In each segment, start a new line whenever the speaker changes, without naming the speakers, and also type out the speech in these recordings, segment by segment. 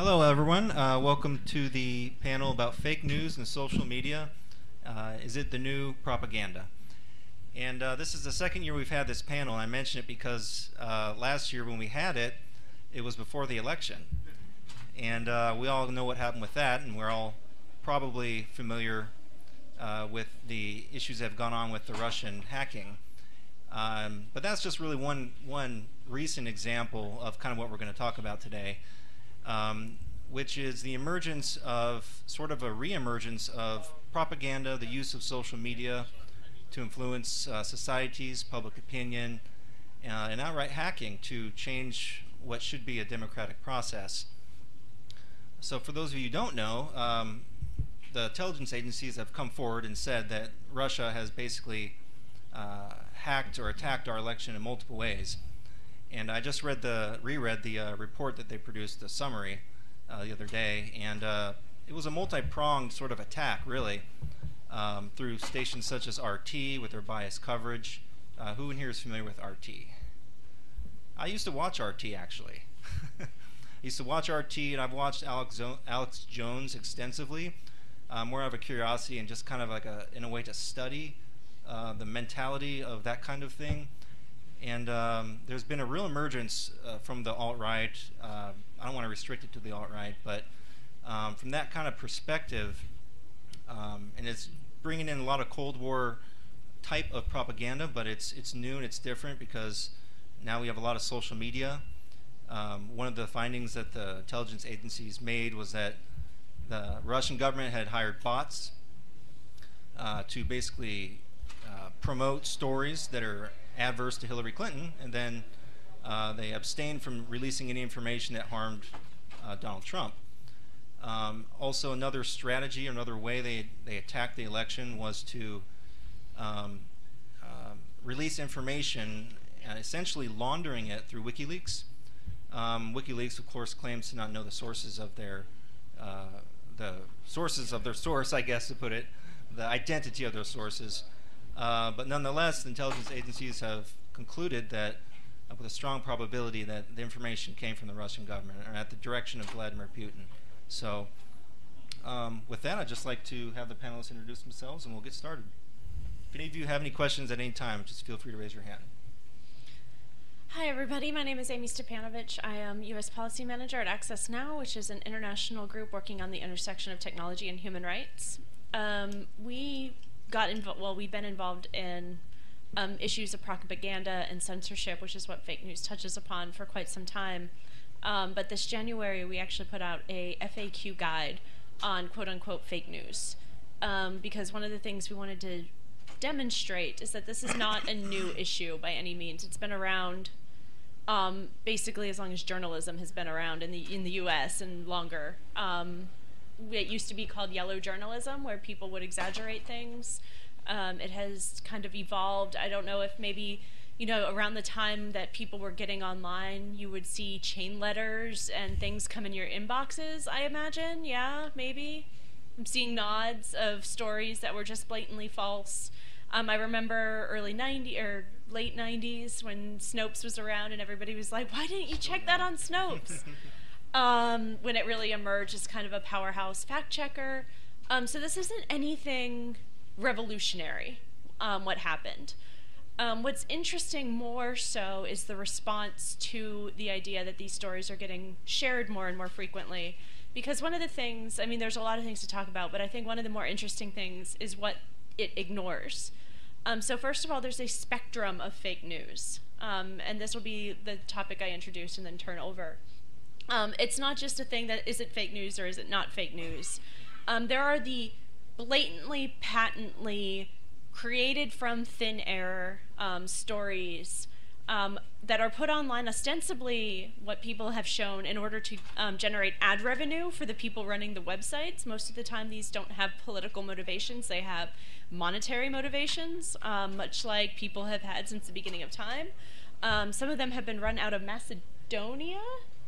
Hello, everyone. Uh, welcome to the panel about fake news and social media. Uh, is it the new propaganda? And uh, this is the second year we've had this panel, I mention it because uh, last year when we had it, it was before the election. And uh, we all know what happened with that, and we're all probably familiar uh, with the issues that have gone on with the Russian hacking. Um, but that's just really one, one recent example of kind of what we're going to talk about today um, which is the emergence of sort of a reemergence of propaganda, the use of social media to influence uh, societies, public opinion, uh, and outright hacking to change what should be a democratic process. So, for those of you who don't know, um, the intelligence agencies have come forward and said that Russia has basically uh, hacked or attacked our election in multiple ways. And I just read the reread the uh, report that they produced, the summary, uh, the other day, and uh, it was a multi-pronged sort of attack, really, um, through stations such as RT with their biased coverage. Uh, who in here is familiar with RT? I used to watch RT actually. I used to watch RT, and I've watched Alex, Alex Jones extensively, uh, more out of a curiosity and just kind of like a in a way to study uh, the mentality of that kind of thing. And um, there's been a real emergence uh, from the alt-right. Uh, I don't want to restrict it to the alt-right, but um, from that kind of perspective, um, and it's bringing in a lot of Cold War type of propaganda, but it's it's new and it's different because now we have a lot of social media. Um, one of the findings that the intelligence agencies made was that the Russian government had hired bots uh, to basically uh, promote stories that are adverse to Hillary Clinton, and then uh, they abstained from releasing any information that harmed uh, Donald Trump. Um, also, another strategy, or another way they, they attacked the election was to um, uh, release information, essentially laundering it through WikiLeaks. Um, WikiLeaks, of course, claims to not know the sources of their uh, the sources of their source, I guess to put it, the identity of their sources. Uh, but nonetheless, the intelligence agencies have concluded that uh, with a strong probability that the information came from the Russian government or at the direction of Vladimir Putin. So um, with that, I'd just like to have the panelists introduce themselves and we'll get started. If any of you have any questions at any time, just feel free to raise your hand.
Hi, everybody. My name is Amie Stepanovich. I am U.S. Policy Manager at Access Now, which is an international group working on the intersection of technology and human rights. Um, we got involved, well, we've been involved in um, issues of propaganda and censorship, which is what fake news touches upon for quite some time. Um, but this January, we actually put out a FAQ guide on quote unquote fake news. Um, because one of the things we wanted to demonstrate is that this is not a new issue by any means. It's been around um, basically as long as journalism has been around in the in the U.S. and longer. Um, it used to be called yellow journalism, where people would exaggerate things. Um, it has kind of evolved. I don't know if maybe, you know, around the time that people were getting online, you would see chain letters and things come in your inboxes, I imagine. Yeah, maybe. I'm seeing nods of stories that were just blatantly false. Um, I remember early 90s or late 90s when Snopes was around and everybody was like, why didn't you check that on Snopes? um, when it really emerged as kind of a powerhouse fact checker. Um, so this isn't anything revolutionary, um, what happened. Um, what's interesting more so is the response to the idea that these stories are getting shared more and more frequently. Because one of the things, I mean, there's a lot of things to talk about, but I think one of the more interesting things is what it ignores. Um, so, first of all, there's a spectrum of fake news. Um, and this will be the topic I introduce and then turn over. Um, it's not just a thing that is it fake news or is it not fake news. Um, there are the blatantly, patently created from thin air um, stories um, that are put online ostensibly what people have shown in order to um, generate ad revenue for the people running the websites. Most of the time, these don't have political motivations, they have monetary motivations, um, much like people have had since the beginning of time. Some of them have been run out of Macedonia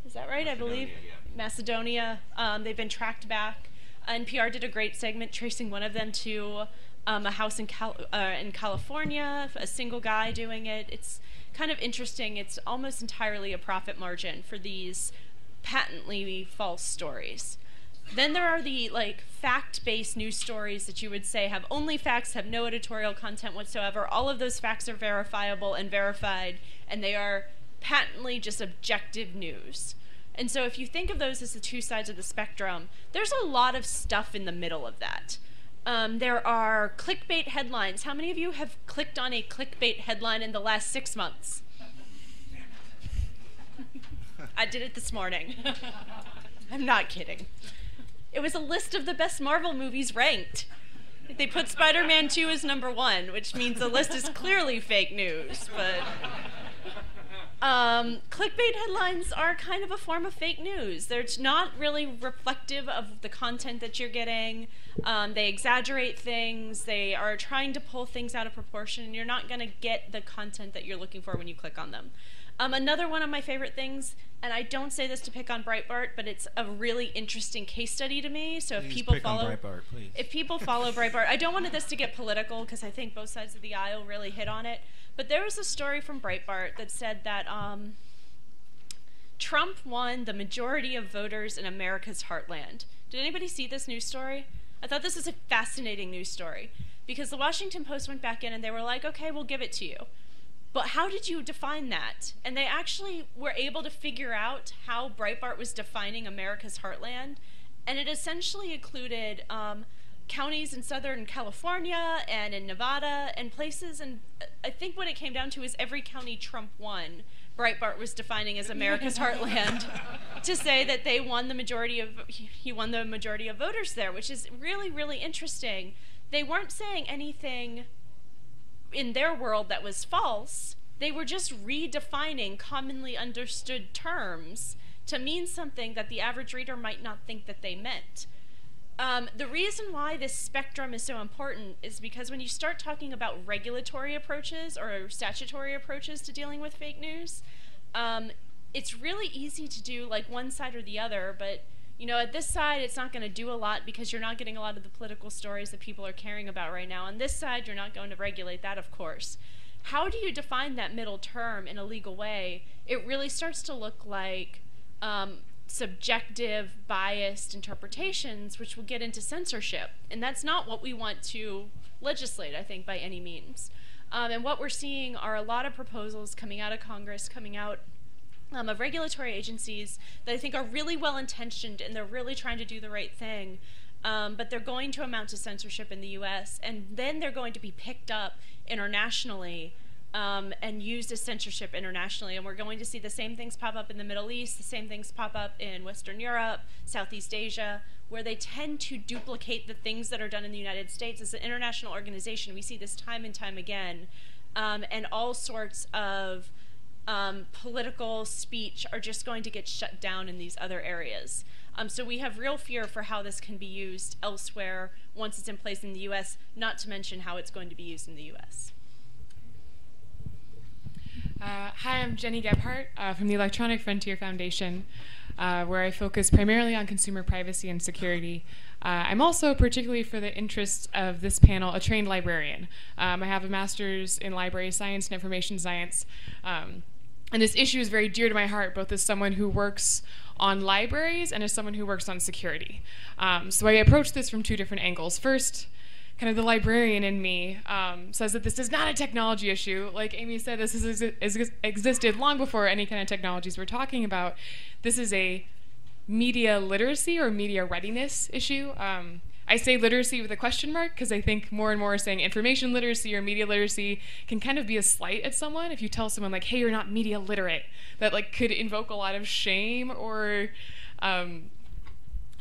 is that right? Macedonia, I believe
yeah.
Macedonia. Um, they've been tracked back. NPR did a great segment tracing one of them to um, a house in Cal- uh, in California, a single guy doing it. It's kind of interesting. It's almost entirely a profit margin for these patently false stories. Then there are the like fact-based news stories that you would say have only facts, have no editorial content whatsoever. All of those facts are verifiable and verified, and they are patently just objective news. And so if you think of those as the two sides of the spectrum, there's a lot of stuff in the middle of that. Um, there are clickbait headlines. How many of you have clicked on a clickbait headline in the last six months? I did it this morning. I'm not kidding. It was a list of the best Marvel movies ranked. They put Spider Man 2 as number one, which means the list is clearly fake news, but. Um, clickbait headlines are kind of a form of fake news. They're not really reflective of the content that you're getting. Um, they exaggerate things. They are trying to pull things out of proportion, and you're not going to get the content that you're looking for when you click on them. Um, another one of my favorite things, and I don't say this to pick on Breitbart, but it's a really interesting case study to me. So
please
if people follow,
Breitbart, please.
if people follow Breitbart, I don't want this to get political because I think both sides of the aisle really hit on it. But there was a story from Breitbart that said that um, Trump won the majority of voters in America's heartland. Did anybody see this news story? I thought this was a fascinating news story because the Washington Post went back in and they were like, okay, we'll give it to you. But how did you define that? And they actually were able to figure out how Breitbart was defining America's heartland. And it essentially included um, counties in Southern California and in Nevada and places. And I think what it came down to is every county Trump won, Breitbart was defining as America's heartland to say that they won the majority of, he won the majority of voters there, which is really, really interesting. They weren't saying anything in their world that was false. They were just redefining commonly understood terms to mean something that the average reader might not think that they meant. Um, the reason why this spectrum is so important is because when you start talking about regulatory approaches or statutory approaches to dealing with fake news, um, it's really easy to do like one side or the other, but you know, at this side, it's not going to do a lot because you're not getting a lot of the political stories that people are caring about right now. On this side, you're not going to regulate that, of course. How do you define that middle term in a legal way? It really starts to look like um, subjective, biased interpretations, which will get into censorship. And that's not what we want to legislate, I think, by any means. Um, and what we're seeing are a lot of proposals coming out of Congress, coming out um, of regulatory agencies that I think are really well intentioned and they're really trying to do the right thing. Um, but they're going to amount to censorship in the US, and then they're going to be picked up internationally um, and used as censorship internationally. And we're going to see the same things pop up in the Middle East, the same things pop up in Western Europe, Southeast Asia, where they tend to duplicate the things that are done in the United States. As an international organization, we see this time and time again, um, and all sorts of um, political speech are just going to get shut down in these other areas. Um, so we have real fear for how this can be used elsewhere once it's in place in the US, not to mention how it's going to be used in the US.
Uh, hi, I'm Gennie Gebhart uh, from the Electronic Frontier Foundation, uh, where I focus primarily on consumer privacy and security. Uh, I'm also, particularly for the interests of this panel, a trained librarian. Um, I have a master's in library science and information science. Um, and this issue is very dear to my heart, both as someone who works on libraries and as someone who works on security. Um, so I approach this from two different angles. First, kind of the librarian in me um, says that this is not a technology issue. Like Amie said, this has ex existed long before any kind of technologies we're talking about. This is a media literacy or media readiness issue. Um, I say literacy with a question mark because I think more and more saying information literacy or media literacy can kind of be a slight at someone. If you tell someone like, "Hey, you're not media literate," that like could invoke a lot of shame or um,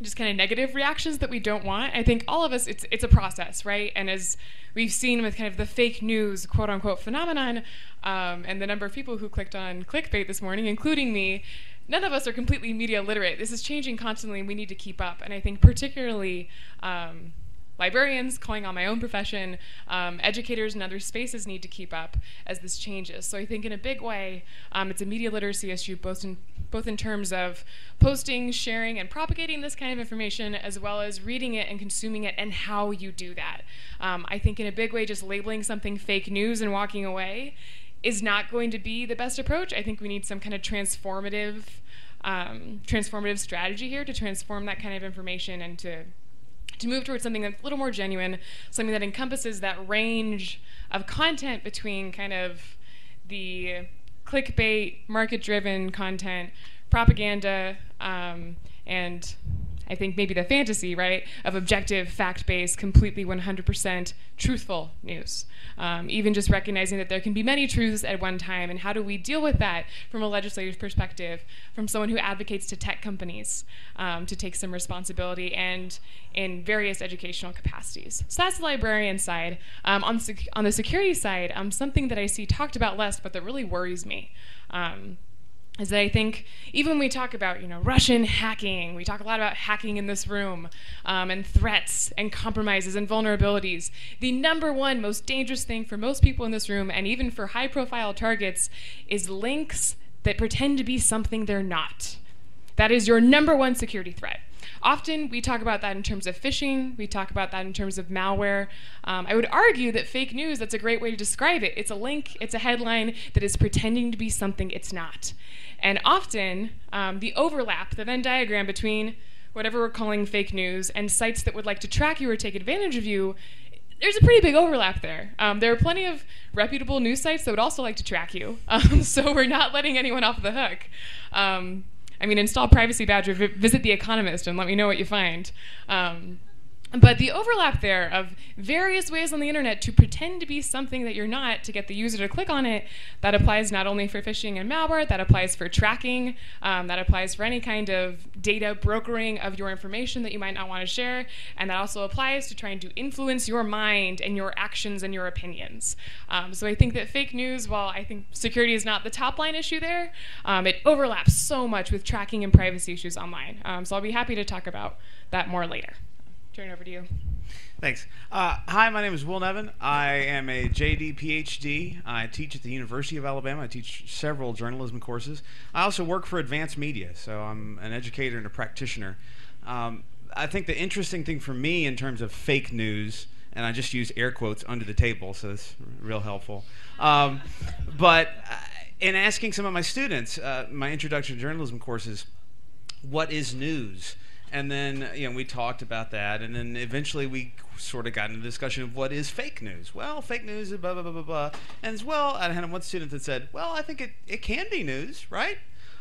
just kind of negative reactions that we don't want. I think all of us, it's it's a process, right? And as we've seen with kind of the fake news quote unquote phenomenon, um, and the number of people who clicked on clickbait this morning, including me, none of us are completely media literate. This is changing constantly, and we need to keep up. And I think particularly um, librarians, calling on my own profession, um, educators and other spaces need to keep up as this changes. So I think in a big way, um, it's a media literacy issue, both in both in terms of posting, sharing, and propagating this kind of information, as well as reading it and consuming it, and how you do that. Um, I think in a big way, just labeling something fake news and walking away is not going to be the best approach. I think we need some kind of transformative um, transformative strategy here to transform that kind of information and to to move towards something that's a little more genuine, something that encompasses that range of content between kind of the clickbait, market driven content, propaganda, um, and I think maybe the fantasy, right, of objective, fact based, completely 100% truthful news. Um, even just recognizing that there can be many truths at one time, and how do we deal with that from a legislative perspective, from someone who advocates to tech companies um, to take some responsibility and in various educational capacities. So that's the librarian side. Um, on, on the security side, um, something that I see talked about less, but that really worries me. Um, is that I think even when we talk about you know Russian hacking, we talk a lot about hacking in this room, um, and threats and compromises and vulnerabilities. The number one most dangerous thing for most people in this room, and even for high-profile targets, is links that pretend to be something they're not. That is your number one security threat. Often we talk about that in terms of phishing, we talk about that in terms of malware. Um, I would argue that fake news, that's a great way to describe it. It's a link, it's a headline that is pretending to be something it's not. And often, um, the overlap, the Venn diagram between whatever we're calling fake news and sites that would like to track you or take advantage of you, there's a pretty big overlap there. Um, there are plenty of reputable news sites that would also like to track you, um, so we're not letting anyone off the hook. Um, I mean, install Privacy Badger, visit The Economist, and let me know what you find. Um, but the overlap there of various ways on the internet to pretend to be something that you're not to get the user to click on it, that applies not only for phishing and malware, that applies for tracking, um, that applies for any kind of data brokering of your information that you might not want to share, and that also applies to trying to influence your mind and your actions and your opinions. Um, so I think that fake news, while I think security is not the top line issue there, um, it overlaps so much with tracking and privacy issues online. Um, so I'll be happy to talk about that more later turn over to you.
Thanks. Uh, hi, my name is Will Nevin. I am a JD PhD. I teach at the University of Alabama. I teach several journalism courses. I also work for Advance Media, so I'm an educator and a practitioner. Um, I think the interesting thing for me in terms of fake news, and I just use air quotes under the table, so it's real helpful. Um, but uh, in asking some of my students, uh, my introduction to journalism courses, what is news? And then you know we talked about that, and then eventually we sort of got into the discussion of what is fake news. Well, fake news is blah blah blah blah blah. And as well, I had one student that said, "Well, I think it it can be news, right?"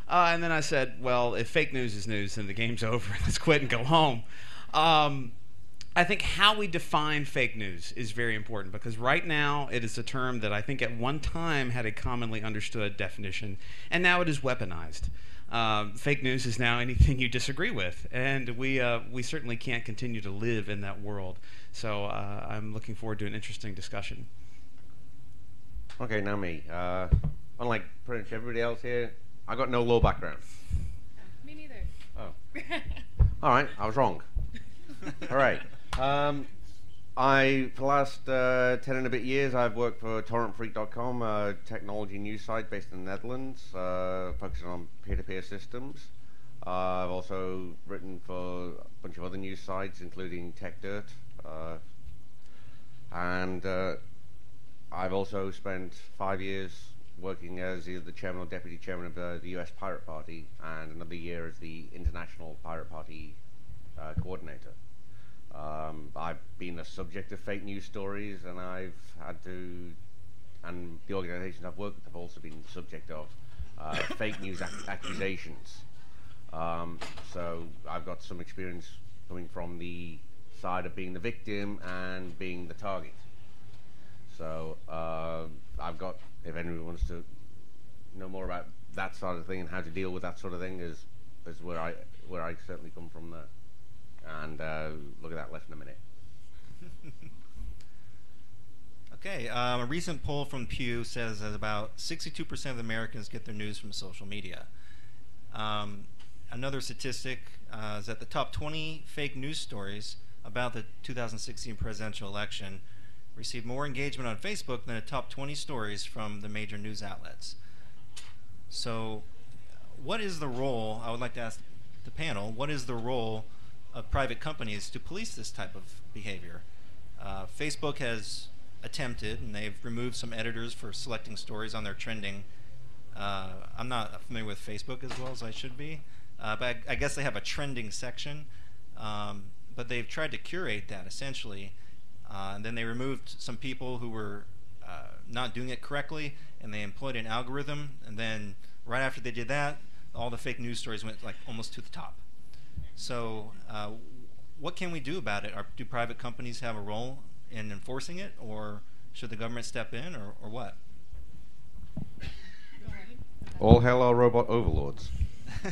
Uh, and then I said, "Well, if fake news is news, then the game's over. Let's quit and go home." Um, I think how we define fake news is very important because right now it is a term that I think at one time had a commonly understood definition, and now it is weaponized. Um, fake news is now anything you disagree with, and we uh, we certainly can't continue to live in that world. So uh, I'm looking forward to an interesting discussion.
Okay, now me. Uh, unlike pretty much everybody else here, I got no law background.
me neither.
Oh. All right, I was wrong. All right. Um, I, for the last uh, 10 and a bit years, I've worked for torrentfreak.com, a technology news site based in the Netherlands, uh, focusing on peer-to-peer systems. Uh, I've also written for a bunch of other news sites, including TechDirt. Uh, and uh, I've also spent five years working as either the chairman or deputy chairman of uh, the US Pirate Party, and another year as the International Pirate Party coordinator. Um, I've been the subject of fake news stories, and I've had to, and the organisations I've worked with have also been the subject of uh, fake news ac accusations. Um, so I've got some experience coming from the side of being the victim and being the target. So uh, I've got, if anyone wants to know more about that sort of thing and how to deal with that sort of thing, is is where I where I certainly come from there and uh, look at that less in a minute.
okay, um, a recent poll from Pew says that about 62% of Americans get their news from social media. Um, another statistic uh, is that the top 20 fake news stories about the 2016 presidential election received more engagement on Facebook than the top 20 stories from the major news outlets. So, what is the role? I would like to ask the panel. What is the role of private companies to police this type of behavior. Uh, Facebook has attempted, and they've removed some editors for selecting stories on their trending Uh, I'm not familiar with Facebook as well as I should be, uh, but I, I, guess they have a trending section. Um, but they've tried to curate that essentially, uh, and then they removed some people who were uh, not doing it correctly, and they employed an algorithm. And then right after they did that, all the fake news stories went like almost to the top. So, uh, what can we do about it? Are, do private companies have a role in enforcing it, or should the government step in, or, or what?
All hail our robot overlords.
uh,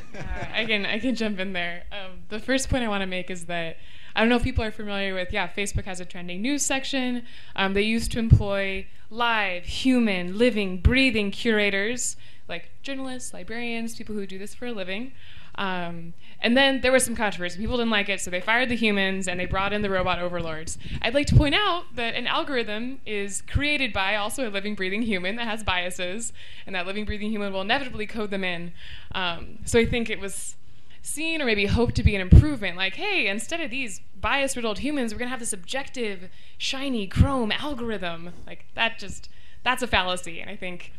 I can I can jump in there. Um, the first point I want to make is that I don't know if people are familiar with. Yeah, Facebook has a trending news section. Um, they used to employ live, human, living, breathing curators like journalists, librarians, people who do this for a living. Um, and then there was some controversy. People didn't like it, so they fired the humans and they brought in the robot overlords. I'd like to point out that an algorithm is created by also a living, breathing human that has biases, and that living, breathing human will inevitably code them in. Um, so I think it was seen or maybe hoped to be an improvement. Like, hey, instead of these bias riddled humans, we're going to have this objective, shiny, chrome algorithm. Like, that just, that's a fallacy. And I think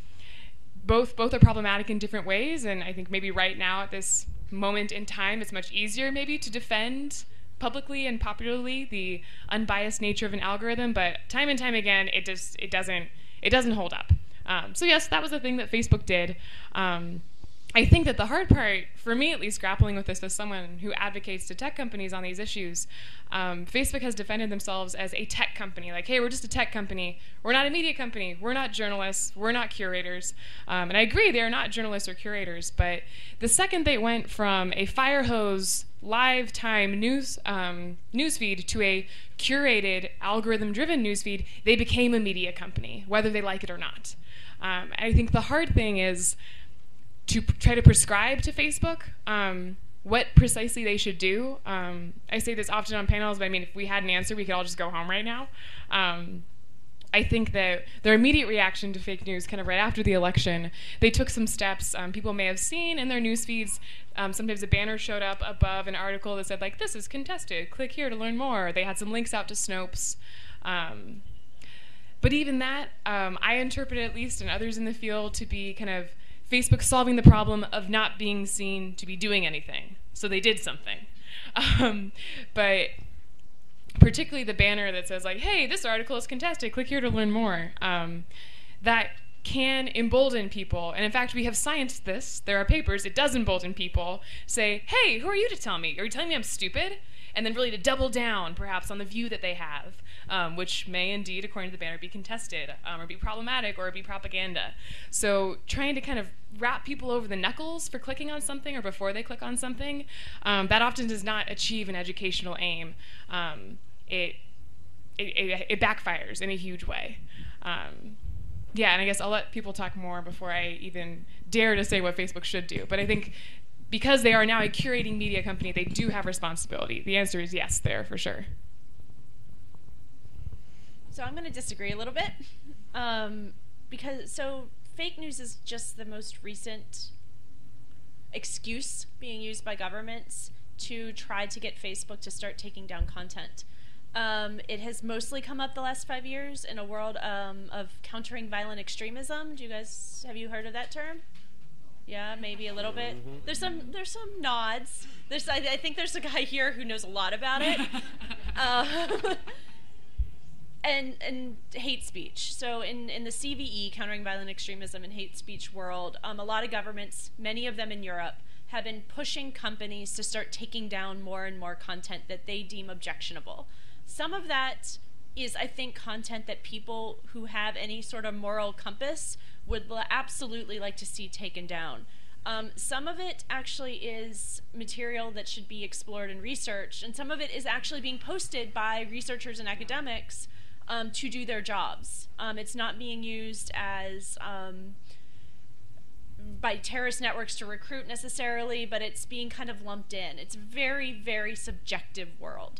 both both are problematic in different ways and i think maybe right now at this moment in time, it's much easier maybe to defend publicly and popularly the unbiased nature of an algorithm, but time and time again, it just it doesn't it doesn't hold up. Um, so yes, that was the thing that Facebook did. Um, I think that the hard part, for me at least, grappling with this as someone who advocates to tech companies on these issues, um, Facebook has defended themselves as a tech company. Like, hey, we're just a tech company. We're not a media company. We're not journalists. We're not curators. Um, and I agree, they are not journalists or curators. But the second they went from a fire hose live time news um, newsfeed to a curated algorithm driven newsfeed, they became a media company, whether they like it or not. Um, I think the hard thing is to try to prescribe to Facebook um, what precisely they should do. Um, I say this often on panels, but I mean, if we had an answer, we could all just go home right now. Um, I think that their immediate reaction to fake news, kind of right after the election, they took some steps. Um, people may have seen in their news feeds. Um, sometimes a banner showed up above an article that said like, "This is contested. Click here to learn more." They had some links out to Snopes. Um, but even that, I interpret at least, and others in the field, to be kind of Facebook solving the problem of not being seen to be doing anything. So they did something. Um, but particularly the banner that says like, "Hey, this article is contested. Click here to learn more." Um, that can embolden people. And in fact, we have scienced this. There are papers. It does embolden people. Say, "Hey, who are you to tell me? Are you telling me I'm stupid?" And then really to double down, perhaps, on the view that they have um, which may indeed, according to the banner, be contested um, or be problematic or be propaganda. So trying to kind of wrap people over the knuckles for clicking on something or before they click on something, um, that often does not achieve an educational aim. Um, it, it, it, it, backfires in a huge way. Um, yeah, and I guess I'll let people talk more before I even dare to say what Facebook should do. But I think because they are now a curating media company, they do have responsibility. The answer is yes, there for sure.
So I'm going to disagree a little bit. Um, because, so fake news is just the most recent excuse being used by governments to try to get Facebook to start taking down content. Um, it has mostly come up the last five years in a world um, of countering violent extremism. Do you guys have you heard of that term? Yeah, maybe a little bit. Mm-hmm. There's some there's some nods. There's I, I, think there's a guy here who knows a lot about it. uh, and and hate speech. So in in the CVE, countering violent extremism and hate speech world, um, a lot of governments, many of them in Europe, have been pushing companies to start taking down more and more content that they deem objectionable. Some of that is, I think, content that people who have any sort of moral compass would absolutely like to see taken down. Um, some of it actually is material that should be explored and researched, and some of it is actually being posted by researchers and academics um, to do their jobs. Um, it's not being used as um, by terrorist networks to recruit necessarily, but it's being kind of lumped in. It's a very, very subjective world.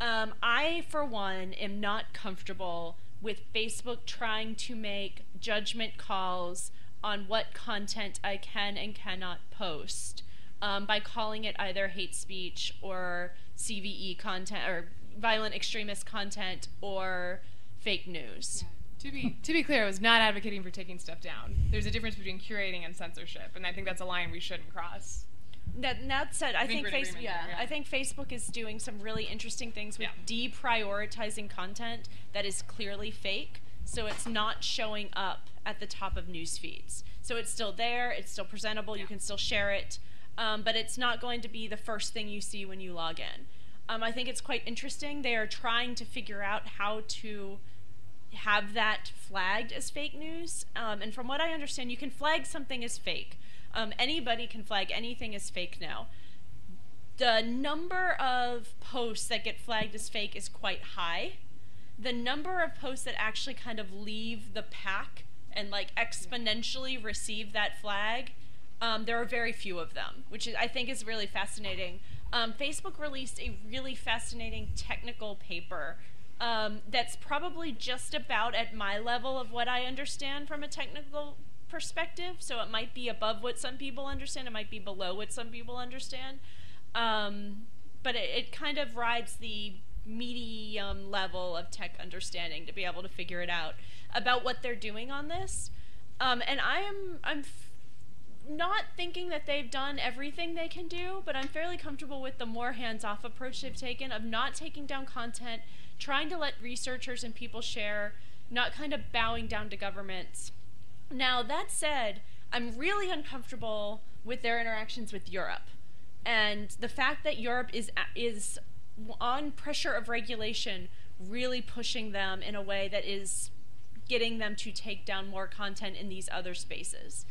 Um, I, for one, am not comfortable with Facebook trying to make judgment calls on what content I can and cannot post um, by calling it either hate speech or CVE content or violent extremist content or fake news.
To be to be clear, I was not advocating for taking stuff down. There's a difference between curating and censorship, and I think that's a line we shouldn't cross.
That, that said, I,
I think
think, Facebook. Yeah,
yeah.
I think Facebook is doing some really interesting things with
Yeah.
deprioritizing content that is clearly fake, so it's not showing up at the top of news feeds. So it's still there, it's still presentable, you can still share it, um, but it's not going to be the first thing you see when you log in. Um, I think it's quite interesting. They are trying to figure out how to have that flagged as fake news. Um, and from what I understand, you can flag something as fake. Um, anybody can flag anything as fake now. The number of posts that get flagged as fake is quite high. The number of posts that actually kind of leave the pack and like exponentially receive that flag, um, there are very few of them, which is, I think is really fascinating. Um, Facebook released a really fascinating technical paper um, that's probably just about at my level of what I understand from a technical perspective. So it might be above what some people understand, it might be below what some people understand. Um, but it, it kind of rides the medium level of tech understanding to be able to figure it out about what they're doing on this. Um, and I am I'm not thinking that they've done everything they can do, but I'm fairly comfortable with the more hands-off approach they've taken of not taking down content, trying to let researchers and people share, not kind of bowing down to governments. Now, that said, I'm really uncomfortable with their interactions with Europe. And the fact that Europe is is on pressure of regulation really pushing them in a way that is getting them to take down more content in these other spaces.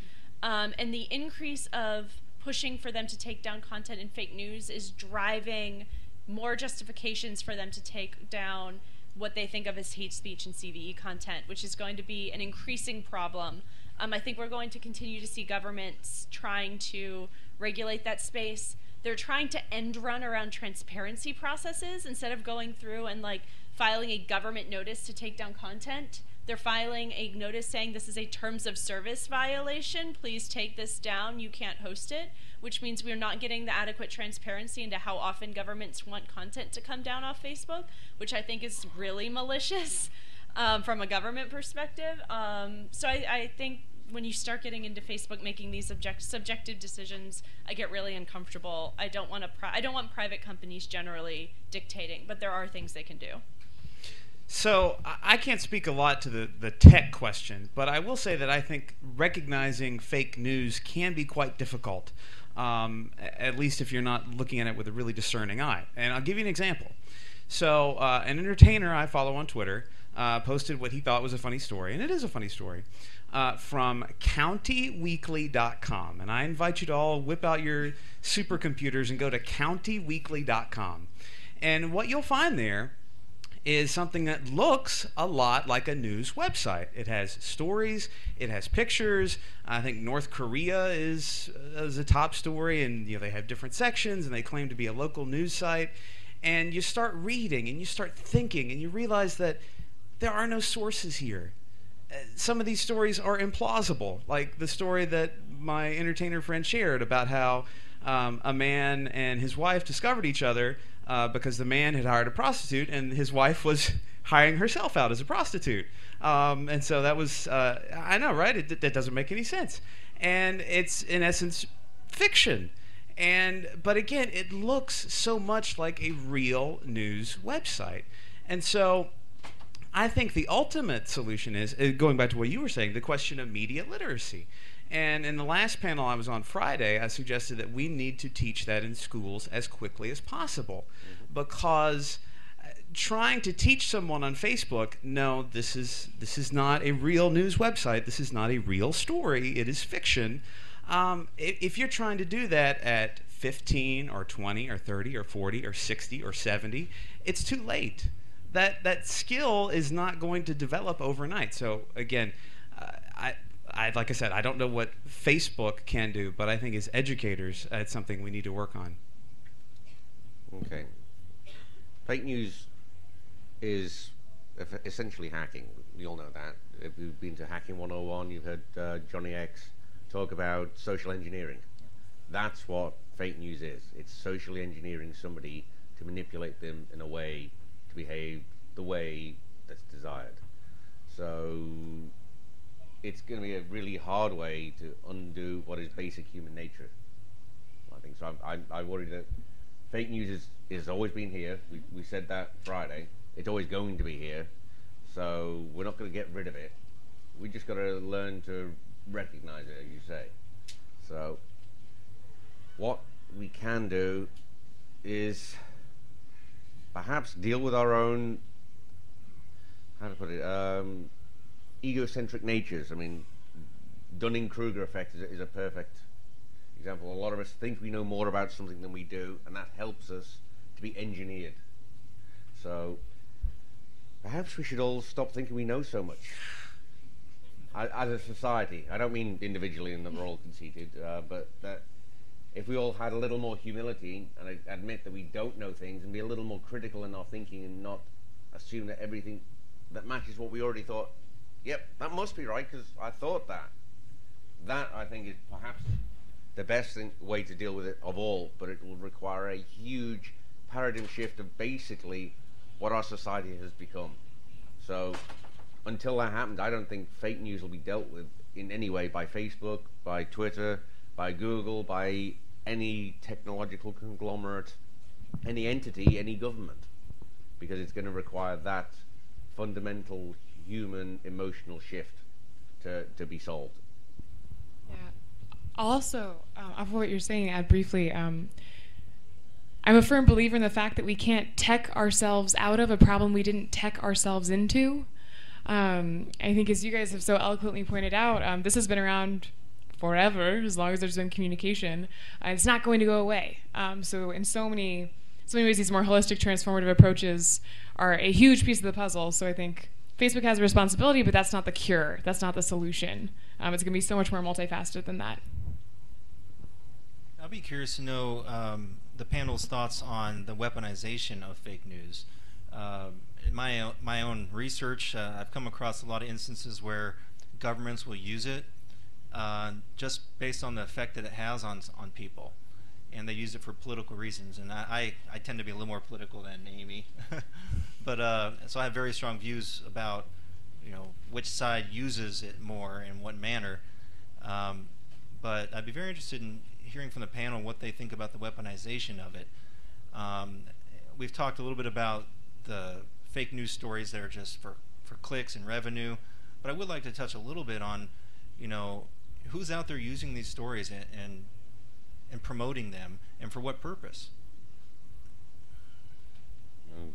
Um, and the increase of pushing for them to take down content and fake news is driving more justifications for them to take down what they think of as hate speech and CVE content, which is going to be an increasing problem. Um, I think we're going to continue to see governments trying to regulate that space. They're trying to end run around transparency processes instead of going through and like filing a government notice to take down content. They're filing a notice saying this is a terms of service violation. Please take this down. You can't host it, which means we're not getting the adequate transparency into how often governments want content to come down off Facebook, which I think is really malicious um, from a government perspective. Um, so I, I think when you start getting into Facebook making these subject, subjective decisions, I get really uncomfortable. I don't want to. I don't want private companies generally dictating, but there are things they can do.
So I- can't speak a lot to the, the tech question, but I will say that I think recognizing fake news can be quite difficult, um, at least if you're not looking at it with a really discerning eye. And I'll give you an example. So uh, an entertainer I follow on Twitter uh, posted what he thought was a funny story, and it is a funny story, uh, from countyweekly.com. And I invite you to all whip out your supercomputers and go to countyweekly.com. And what you'll find there is something that looks a lot like a news website. It has stories, it has pictures. I think North Korea is is a top story, and you know they have different sections, and they claim to be a local news site. And you start reading, and you start thinking, and you realize that there are no sources here. Uh, Some of these stories are implausible, like the story that my entertainer friend shared about how um, a man and his wife discovered each other uh, because the man had hired a prostitute and his wife was hiring herself out as a prostitute. Um, and so that was, uh, I know, right? It, that doesn't make any sense. And it's, in essence, fiction. And, but again, it looks so much like a real news website. And so I think the ultimate solution is uh, going back to what you were saying, the question of media literacy. And in the last panel I was on Friday, I suggested that we need to teach that in schools as quickly as possible because uh, trying to teach someone on Facebook, no, this is this is not a real news website. This is not a real story. It is fiction. Um, if, if you're trying to do that at 15 or 20 or 30 or 40 or 60 or 70, it's too late. That that skill is not going to develop overnight. So again, uh, I. I, like I said, I don't know what Facebook can do, but I think as educators, uh, it's something we need to work on.
Okay. Fake news is essentially hacking. We all know that. If you've been to Hacking 101, you've heard uh, Johnny X talk about social engineering. That's what fake news is. It's socially engineering somebody to manipulate them in a way to behave the way that's desired. So it's going to be a really hard way to undo what is basic human nature. I think so. I, I, I worry that fake news is, is always been here. We, we said that Friday. It's always going to be here. So we're not going to get rid of it. We just got to learn to recognize it, as you say. So what we can do is perhaps deal with our own how to put it um, egocentric natures. I mean, Dunning Kruger effect is a, is a perfect example. A lot of us think we know more about something than we do, and that helps us to be engineered. So perhaps we should all stop thinking we know so much. As a society, I don't mean individually and that we're all conceited, uh, but that if we all had a little more humility and admit that we don't know things and be a little more critical in our thinking and not assume that everything that matches what we already thought, yep, that must be right because I thought that. That, I think, is perhaps the best thing, way to deal with it of all, but it will require a huge paradigm shift of basically what our society has become. So, until that happens, I don't think fake news will be dealt with in any way by Facebook, by Twitter, by Google, by any technological conglomerate, any entity, any government, because it's going to require that fundamental human emotional shift to, to be solved.
Yeah. Also, um, of what you're saying, add briefly. Um, I'm a firm believer in the fact that we can't tech ourselves out of a problem we didn't tech ourselves into. Um, I think, as you guys have so eloquently pointed out, um, this has been around forever, as long as there's been communication. Uh, it's not going to go away. Um, so, in so many, so many ways, these more holistic, transformative approaches are a huge piece of the puzzle. So, I think Facebook has a responsibility, but that's not the cure. That's not the solution. Um, it's going to be so much more multifaceted than that.
I'll be curious to know um, the panel's thoughts on the weaponization of fake news. Uh, in my my own research, uh, I've come across a lot of instances where governments will use it uh, just based on the effect that it has on on people, and they use it for political reasons. And I I, I tend to be a little more political than Amie, but uh, so I have very strong views about you know which side uses it more and what manner. Um, but I'd be very interested in hearing from the panel what they think about the weaponization of it. Um, we've talked a little bit about the fake news stories that are just for, for clicks and revenue, but I would like to touch a little bit on, you know, who's out there using these stories and, and, and promoting them, and for what purpose?
Um,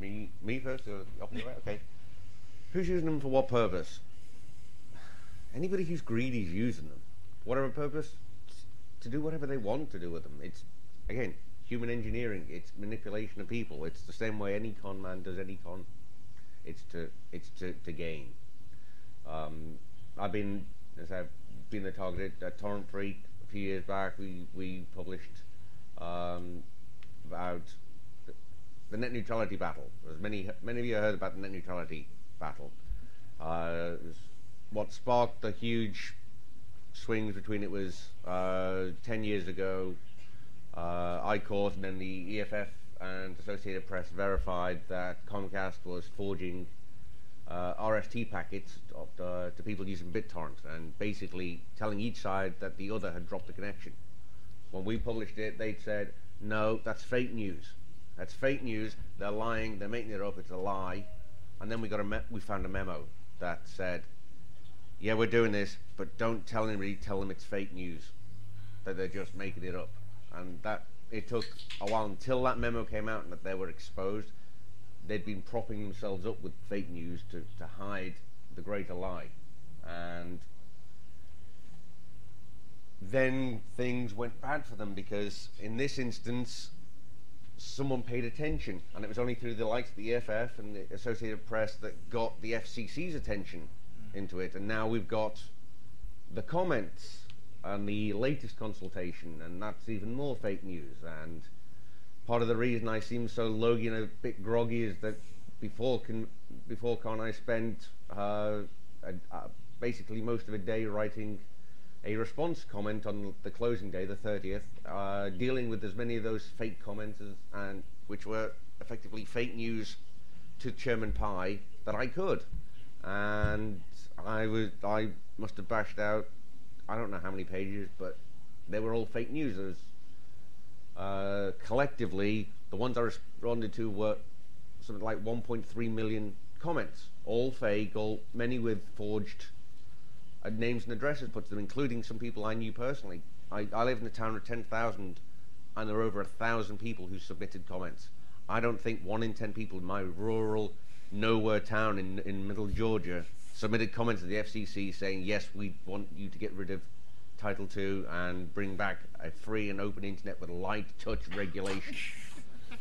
me, me first, or okay. Who's using them for what purpose? Anybody who's greedy is using them. Whatever purpose, to do whatever they want to do with them. It's again human engineering. It's manipulation of people. It's the same way any con man does any con. It's to it's to, to gain. Um, I've been as I've been the target at Torrent Freak a few years back. We we published um, about the, net neutrality battle. As many many of you heard about the net neutrality battle. Uh, what sparked the huge swings between it was uh, 10 years ago, uh, ICAUSE and then the EFF and Associated Press verified that Comcast was forging uh, RST packets to, to people using BitTorrent and basically telling each side that the other had dropped the connection. When we published it, they'd said, no, that's fake news. That's fake news. They're lying. They're making it up. It's a lie. And then we got a we found a memo that said yeah, we're doing this, but don't tell anybody, tell them it's fake news, that they're just making it up. And that, it took a while until that memo came out and that they were exposed. They'd been propping themselves up with fake news to, to hide the greater lie. And then things went bad for them because in this instance, someone paid attention, and it was only through the likes of the EFF and the Associated Press that got the FCC's attention mm. into it, and now we've got the comments and the latest consultation, and that's even more fake news. And part of the reason I seem so logy and a bit groggy is that before con before con I spent uh, a, uh, basically most of a day writing a response comment on the closing day, the 30th, uh, dealing with as many of those fake comments and which were effectively fake news to Chairman Pai that I could and I was I must have bashed out I don't know how many pages, but they were all fake news. There was, uh, collectively, the ones I responded to were something like 1.3 million comments, all fake, all many with forged uh, names and addresses put to them, including some people I knew personally. I, I live in a town of 10,000, and there are over a thousand people who submitted comments. I don't think one in ten people in my rural, nowhere town in, in middle Georgia submitted comments to the FCC saying, yes, we want you to get rid of Title II and bring back a free and open internet with light touch regulation.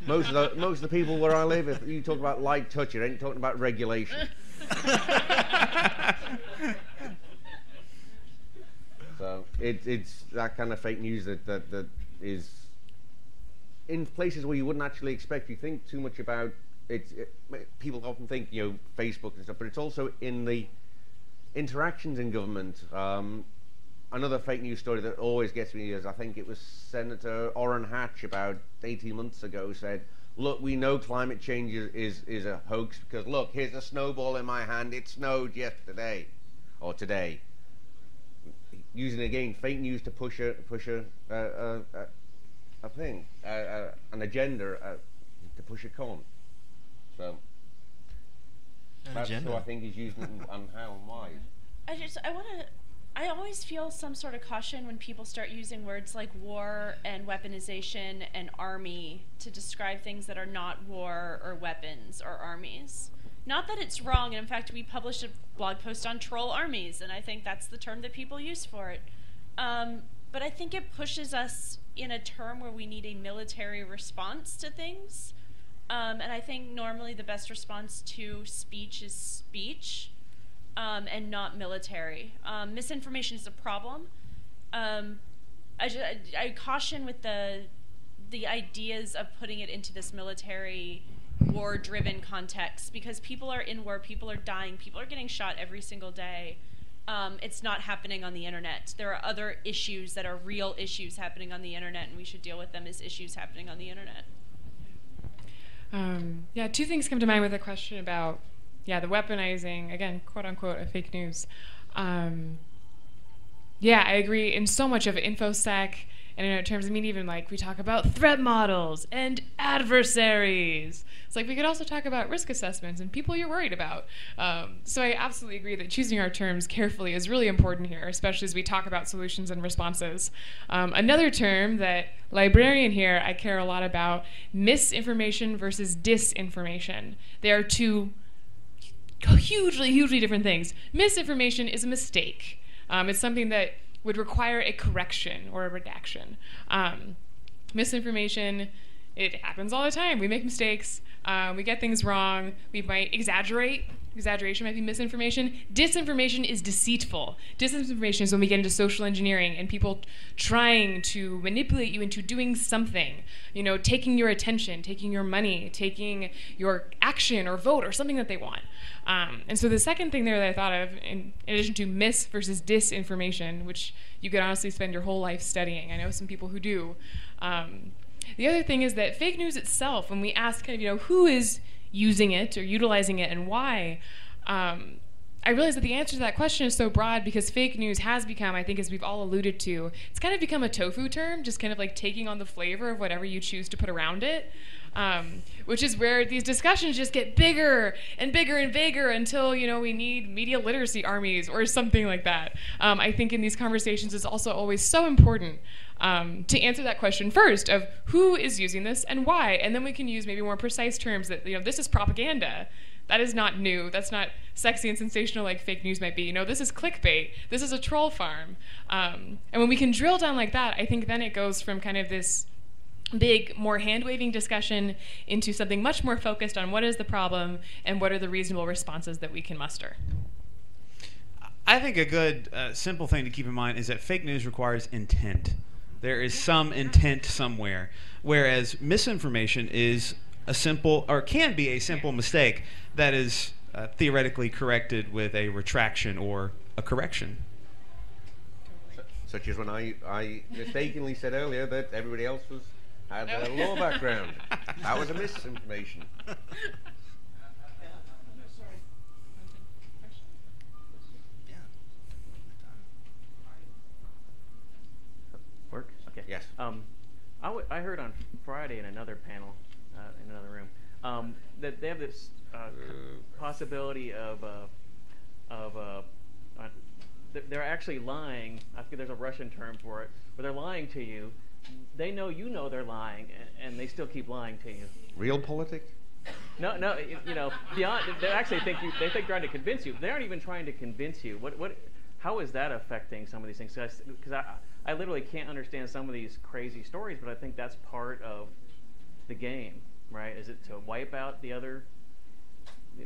most of the most of the people where I live, if you talk about light touch, you ain't talking about regulation. so it, it's that kind of fake news that, that, that is in places where you wouldn't actually expect. You think too much about it, it. People often think you know Facebook and stuff, but it's also in the interactions in government. Um, another fake news story that always gets me is I think it was Senator Orrin Hatch about 18 months ago said, look, we know climate change is, is, is a hoax because look, here's a snowball in my hand. It snowed yesterday or today. Using again fake news to push a push a a, a, a thing, a, an agenda to push a con. So
An
that's
agenda.
who I think is using it and, and how and why.
I just I want to. I always feel some sort of caution when people start using words like war and weaponization and army to describe things that are not war or weapons or armies. Not that it's wrong, and in fact, we published a blog post on troll armies, and I think that's the term that people use for it. Um, but I think it pushes us in a term where we need a military response to things. Um, and I think normally the best response to speech is speech um, and not military. Um, misinformation is a problem. Um, I, ju- I, I caution with the the ideas of putting it into this military war-driven context because people are in war, people are dying, people are getting shot every single day. Um, it's not happening on the internet. There are other issues that are real issues happening on the internet, and we should deal with them as issues happening on the internet.
Um, yeah, two things come to mind with a question about, yeah, the weaponizing, again, quote unquote, of fake news. Um, yeah, I agree in so much of InfoSec and in terms I mean, even like we talk about threat models and adversaries. It's like we could also talk about risk assessments and people you're worried about. Um, so I absolutely agree that choosing our terms carefully is really important here, especially as we talk about solutions and responses. Um, another term that librarian here I care a lot about misinformation versus disinformation. They are two hugely, hugely different things. Misinformation is a mistake. Um, it's something that would require a correction or a redaction. Um, misinformation, it happens all the time. We make mistakes. Um, we get things wrong. We might exaggerate. Exaggeration might be misinformation. Disinformation is deceitful. Disinformation is when we get into social engineering and people trying to manipulate you into doing something. You know, taking your attention, taking your money, taking your action or vote or something that they want. Um, and so the second thing there that I thought of, in, in addition to mis versus disinformation, which you could honestly spend your whole life studying. I know some people who do. Um, the other thing is that fake news itself, when we ask kind of, you know, who is using it or utilizing it and why, um, I realize that the answer to that question is so broad because fake news has become, I think, as we've all alluded to, it's kind of become a tofu term, just kind of like taking on the flavor of whatever you choose to put around it. Um, which is where these discussions just get bigger and bigger and bigger until you know we need media literacy armies or something like that. Um, I think in these conversations it's also always so important um, to answer that question first of who is using this and why, and then we can use maybe more precise terms that you know this is propaganda. That is not new. That's not sexy and sensational like fake news might be. You know, this is clickbait. This is a troll farm. Um, and when we can drill down like that, I think then it goes from kind of this big, more hand waving discussion into something much more focused on what is the problem and what are the reasonable responses that we can muster.
I think a good uh, simple thing to keep in mind is that fake news requires intent. There is some intent somewhere, whereas misinformation is a simple or can be a simple mistake that is uh, theoretically corrected with a retraction or a correction.
Such as when I, I mistakenly said earlier that everybody else was had a law background. that was a misinformation.
Work? Okay. Yes. Um, I heard on Friday in another panel uh, in another room, um, that they have this uh, possibility of, uh, of uh, uh, they're actually lying. I think there's a Russian term for it, where they're lying to you. They know you know they're lying, and, and they still keep lying to you.
Realpolitik?
No, no, you know, beyond. They actually think you. They think trying to convince you. They aren't even trying to convince you. What, what, how is that affecting some of these things? Because I, I literally can't understand some of these crazy stories, but I think that's part of the game, right? Is it to wipe out the other,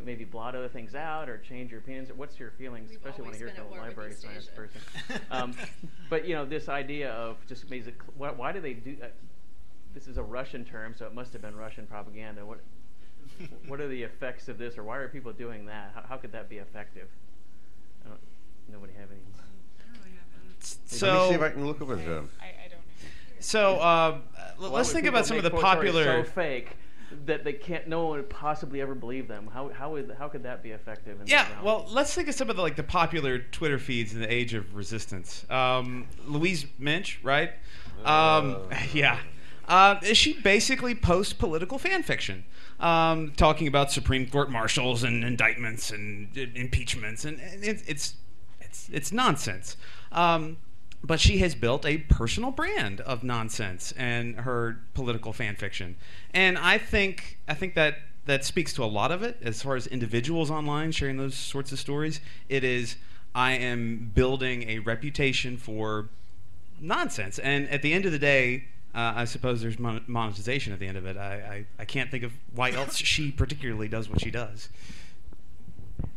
maybe blot other things out, or change your opinions? What's your feelings,
We've
especially when
always
you're
been
a
at war with
library science person? um, but you know, this idea of just basic. Why, why do they do? Uh, this is a Russian term, so it must have been Russian propaganda. What, what are the effects of this, or why are people doing that? How, how could that be effective? I don't, nobody have any.
Let
So,
me see if I can look up a term.
I, I don't know.
So uh,
Why
let's think about some of the popular.
so fake that they can't. No one would possibly ever believe them. How how would how could that be effective? In
Yeah, well, let's think of some of the like the popular Twitter feeds in the age of resistance. Um, Louise Mensch, right? Um, yeah. Uh, she basically posts political fan fiction, um, talking about Supreme Court marshals and indictments and uh, impeachments, and, and it, it's it's it's nonsense. Um, but she has built a personal brand of nonsense and her political fan fiction, and I think I think that that speaks to a lot of it as far as individuals online sharing those sorts of stories. It is I am building a reputation for nonsense, and at the end of the day. Uh, I suppose there's mon- monetization at the end of it. I, I, I can't think of why else she particularly does what she does.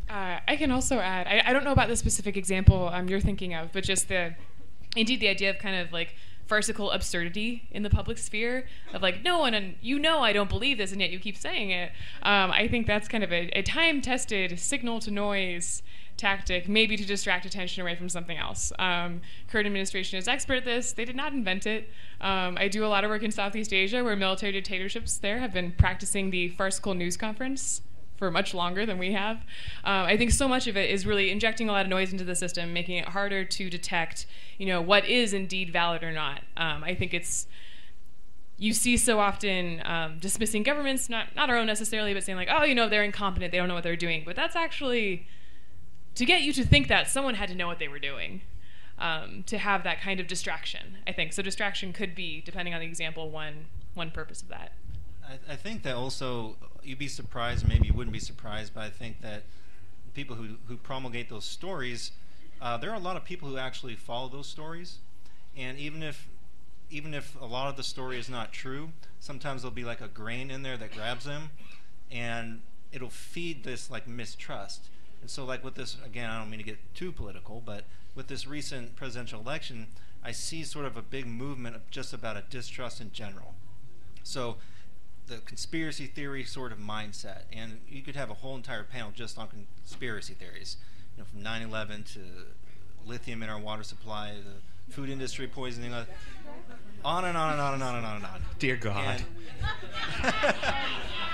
Uh, I can also add. I, I don't know about the specific example um, you're thinking of, but just the, indeed, the idea of kind of like farcical absurdity in the public sphere of like no one and you know I don't believe this and yet you keep saying it. Um, I think that's kind of a, a time-tested signal to noise tactic, maybe to distract attention away from something else. Um, current administration is expert at this. They did not invent it. Um, I do a lot of work in Southeast Asia where military dictatorships there have been practicing the farcical news conference for much longer than we have. Um, I think so much of it is really injecting a lot of noise into the system, making it harder to detect, you know, what is indeed valid or not. Um, I think it's you see so often um, dismissing governments, not not our own necessarily, but saying like, oh, you know, they're incompetent, they don't know what they're doing. But that's actually to get you to think that someone had to know what they were doing. Um, to have that kind of distraction, I think. So distraction could be, depending on the example, one one purpose of that.
I, I think that also you'd be surprised, maybe you wouldn't be surprised, but I think that people who, who promulgate those stories, uh, there are a lot of people who actually follow those stories, and even if even if a lot of the story is not true, sometimes there'll be like a grain in there that grabs them, and it'll feed this like mistrust. And so, like with this, again, I don't mean to get too political, but with this recent presidential election, I see sort of a big movement of just about a distrust in general. So the conspiracy theory sort of mindset, and you could have a whole entire panel just on conspiracy theories, you know, from 9/11 to lithium in our water supply, the food industry poisoning, us, on and on and on and on and on and on.
Dear God.
And-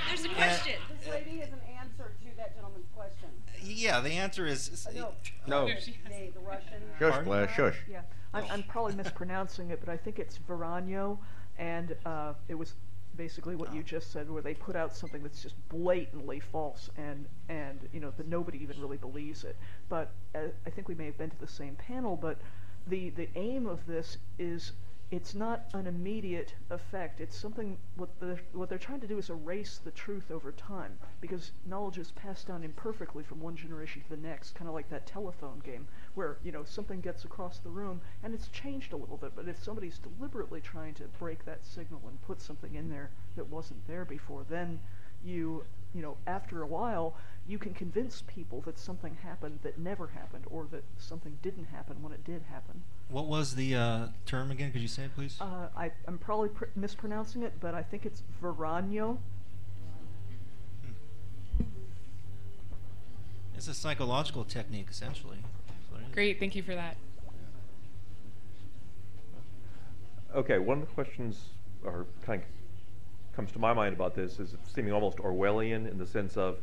There's a
And-
question.
This lady has an answer to that gentleman's question.
yeah, the answer is
Uh, no.
No.
The, the Russian.
Shush, Blair, shush.
Yeah, I'm, I'm probably mispronouncing it, but I think it's Verano, and uh, it was basically what you just said, where they put out something that's just blatantly false, and and you know that nobody even really believes it. But uh, I think we may have been to the same panel, but the the aim of this is it's not an immediate effect. It's something what the what they're trying to do is erase the truth over time because knowledge is passed down imperfectly from one generation to the next, kind of like that telephone game where you know something gets across the room and it's changed a little bit. But if somebody's deliberately trying to break that signal and put something in there that wasn't there before, then you you know after a while you can convince people that something happened that never happened or that something didn't happen when it did happen.
what was the uh, term again? Could you say it, please?
Uh, I, I'm probably pr- mispronouncing it, but I think it's Verano.
It's a psychological technique, essentially. That's what it is.
Great, thank you for that.
Okay, one of the questions, or kind of comes to my mind about this, is seeming almost Orwellian in the sense of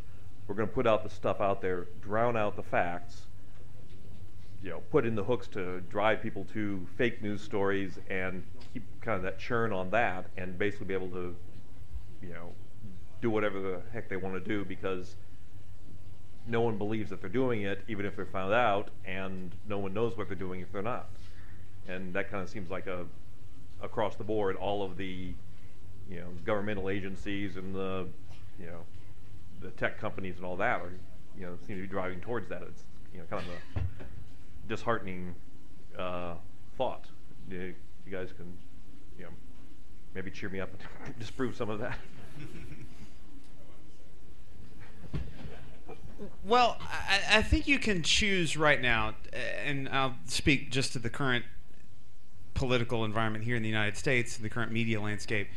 we're going to put out the stuff out there, drown out the facts, you know, put in the hooks to drive people to fake news stories and keep kind of that churn on that, and basically be able to, you know, do whatever the heck they want to do because no one believes that they're doing it, even if they're found out, and no one knows what they're doing if they're not. And that kind of seems like a across the board, all of the you know governmental agencies and the you know the tech companies and all that are you know seem to be driving towards that. It's you know kind of a disheartening uh, thought. You, you guys can you know maybe cheer me up and disprove some of that.
Well, I, I think you can choose right now, and I'll speak just to the current political environment here in the United States, the current media landscape.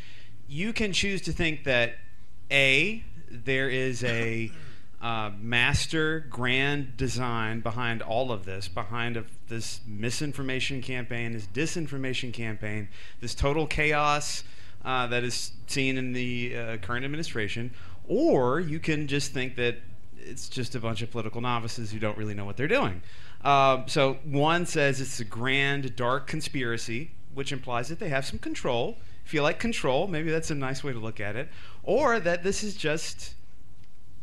You can choose to think that A, there is a uh, master grand design behind all of this, behind of this misinformation campaign, this disinformation campaign, this total chaos uh, that is seen in the uh, current administration, or you can just think that it's just a bunch of political novices who don't really know what they're doing. Uh, so one says it's a grand, dark conspiracy, which implies that they have some control. Feel like control, maybe that's a nice way to look at it, or that this is just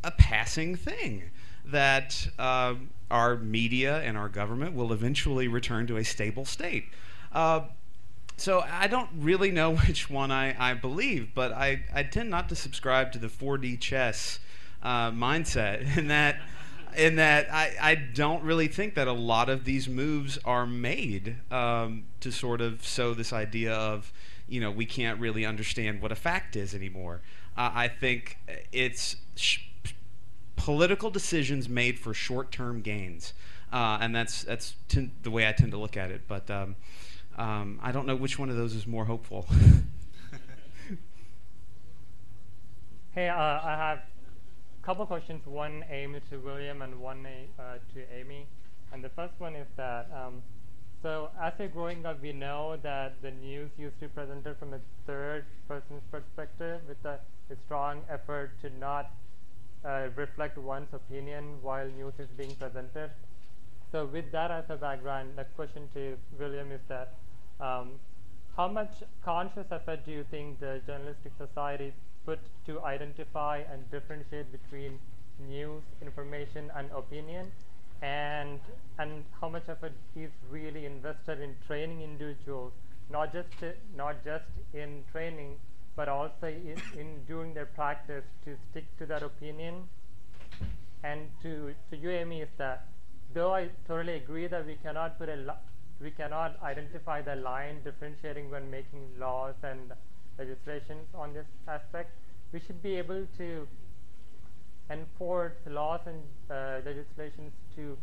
a passing thing that uh, our media and our government will eventually return to a stable state. Uh, so I don't really know which one I, I believe, but I, I tend not to subscribe to the 4D chess uh, mindset in that in that I, I don't really think that a lot of these moves are made um, to sort of sow this idea of you know we can't really understand what a fact is anymore. Uh, I think it's sh- political decisions made for short-term gains, uh, and that's that's t- the way I tend to look at it. But um, um, I don't know which one of those is more hopeful.
hey, uh, I have a couple questions, one aimed to William and one uh, to Amie. And the first one is that, um, so as we're growing up, we know that the news used to be presented from a third person's perspective with a, a strong effort to not uh, reflect one's opinion while news is being presented. So with that as a background, the question to William is that, um, how much conscious effort do you think the journalistic society put to identify and differentiate between news, information, and opinion, and and how much of it is really invested in training individuals, not just not just in training, but also in, in doing their practice to stick to that opinion. And to to you, Amie, is that though I totally agree that we cannot put a we cannot identify the line differentiating when making laws and legislations on this aspect, we should be able to enforce laws and uh, legislations to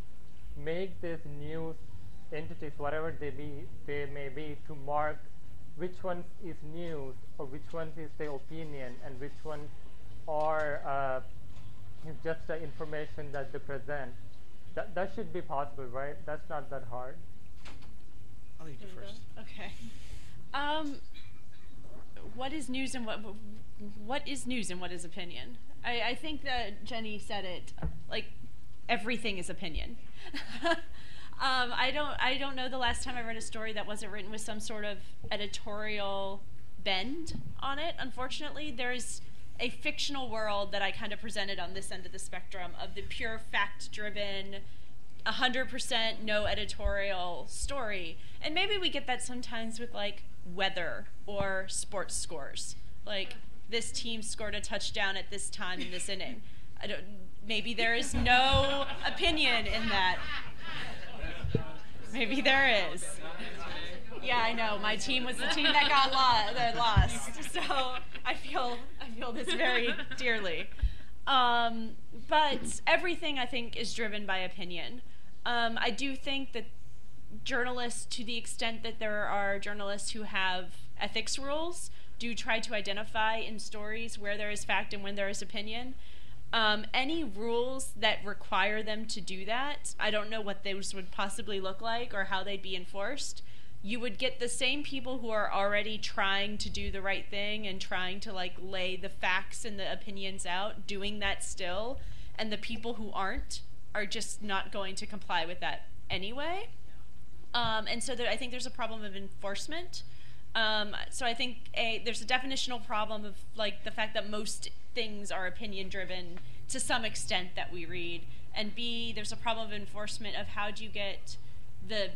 make these news entities, whatever they be, they may be, to mark which ones is news or which ones is the opinion and which ones are uh, just the information that they present. That, that should be possible, right? That's not that hard.
I'll leave you first.
Okay. Um, what is news and what what is news and what is opinion? I, I think that Gennie said it like everything is opinion. um, I don't I don't know the last time I read a story that wasn't written with some sort of editorial bend on it. Unfortunately, there's a fictional world that I kind of presented on this end of the spectrum of the pure fact driven 100% no editorial story. And maybe we get that sometimes with like weather or sports scores. Like this team scored a touchdown at this time in this inning. I don't. Maybe there is no opinion in that. Maybe there is. Yeah, I know. My team was the team that got lo- that lost, so I feel I feel this very dearly. Um, but everything I think is driven by opinion. Um, I do think that journalists, to the extent that there are journalists who have ethics rules, do try to identify in stories where there is fact and when there is opinion. Um, any rules that require them to do that, I don't know what those would possibly look like or how they'd be enforced. You would get the same people who are already trying to do the right thing and trying to like lay the facts and the opinions out, doing that still, and the people who aren't are just not going to comply with that anyway. Um, and so there, I think there's a problem of enforcement. Um, so I think a there's a definitional problem of like the fact that most things are opinion driven to some extent that we read, and B there's a problem of enforcement of how do you get the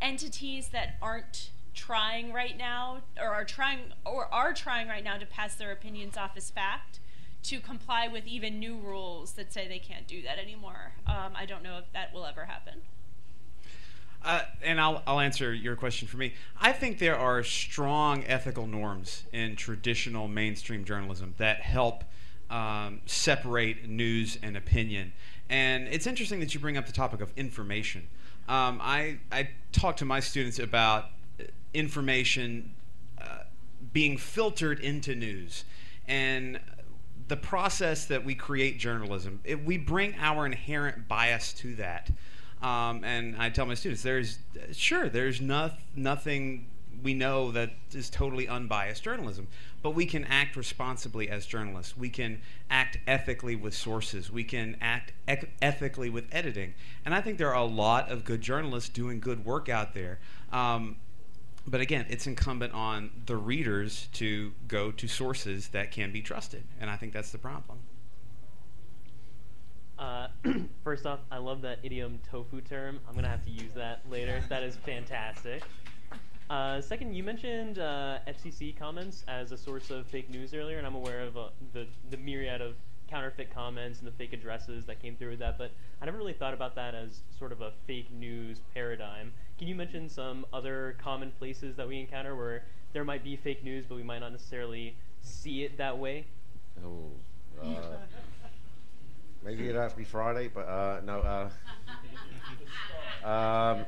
entities that aren't trying right now or are trying or are trying right now to pass their opinions off as fact to comply with even new rules that say they can't do that anymore. Um, I don't know if that will ever happen.
Uh, and I'll, I'll answer your question for me. I think there are strong ethical norms in traditional mainstream journalism that help um, separate news and opinion. And it's interesting that you bring up the topic of information. Um, I, I talk to my students about information uh, being filtered into news. And the process that we create journalism, it, we bring our inherent bias to that. Um, and I tell my students, there's sure there's no, nothing we know that is totally unbiased journalism, but we can act responsibly as journalists. We can act ethically with sources. We can act ec- ethically with editing. And I think there are a lot of good journalists doing good work out there. Um, but again, it's incumbent on the readers to go to sources that can be trusted, and I think that's the problem.
Uh, first off, I love that idiom tofu term. I'm gonna have to use that later. that is fantastic. Uh, second, you mentioned uh, FCC comments as a source of fake news earlier, and I'm aware of uh, the the myriad of counterfeit comments and the fake addresses that came through with that. But I never really thought about that as sort of a fake news paradigm. Can you mention some other common places that we encounter where there might be fake news, but we might not necessarily see it that way?
Oh, uh, maybe it'd have to be Friday, but uh, no. Uh, um,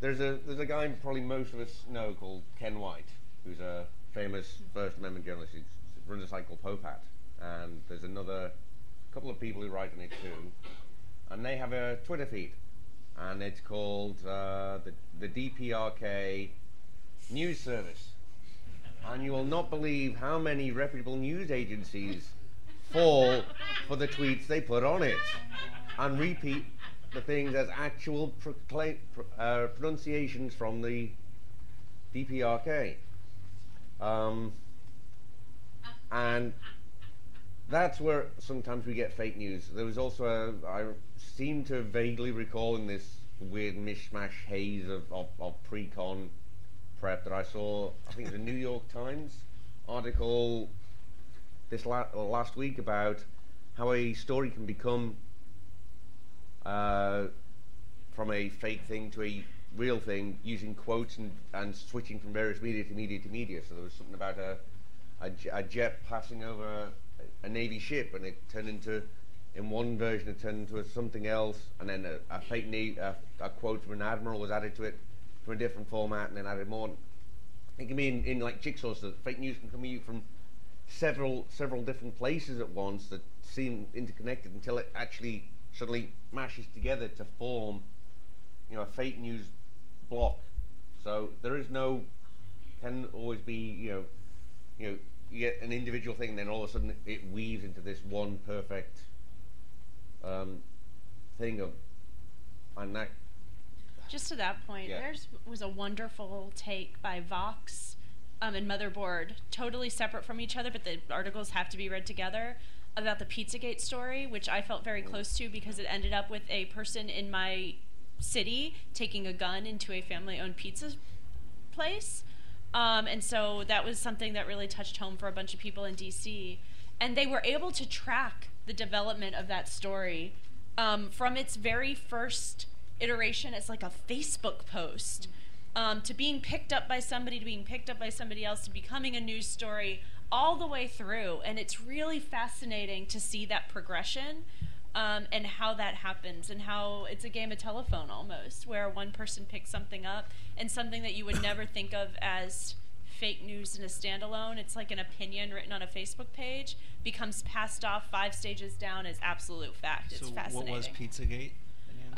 there's a there's a guy probably most of us know called Ken White, who's a famous First Amendment journalist. He runs a site called Popehat, and there's another couple of people who write on it too, and they have a Twitter feed and it's called uh, the, the DPRK News Service. And you will not believe how many reputable news agencies fall for the tweets they put on it and repeat the things as actual uh, pronunciations from the DPRK. Um, and that's where sometimes we get fake news. There was also a, I seem to vaguely recall in this weird mishmash haze of, of, of pre-con prep that I saw, I think a New York Times article this la- last week about how a story can become uh, from a fake thing to a real thing using quotes and, and switching from various media to media to media. So there was something about a, a, a jet passing over a Navy ship, and it turned into, in one version, it turned into something else, and then a, a fake Navy, a, a, quote from an admiral was added to it from a different format, and then added more. It can be in, in like jigsaw so fake news can come you from several several different places at once that seem interconnected until it actually suddenly mashes together to form, you know, a fake news block. So there is no can always be you know, you know you get an individual thing, and then all of a sudden it weaves into this one perfect um, thing of, and that.
Just to that point,
Yeah.
there's was a wonderful take by Vox um, and Motherboard, totally separate from each other, but the articles have to be read together about the Pizzagate story, which I felt very close to because it ended up with a person in my city taking a gun into a family-owned pizza place. Um, and so that was something that really touched home for a bunch of people in DC. And they were able to track the development of that story um, from its very first iteration as like a Facebook post um, to being picked up by somebody, to being picked up by somebody else, to becoming a news story, all the way through. And it's really fascinating to see that progression um, and how that happens and how it's a game of telephone almost, where one person picks something up and something that you would never think of as fake news in a standalone, it's like an opinion written on a Facebook page, becomes passed off five stages down as absolute fact. It's
so
fascinating.
what was Pizzagate?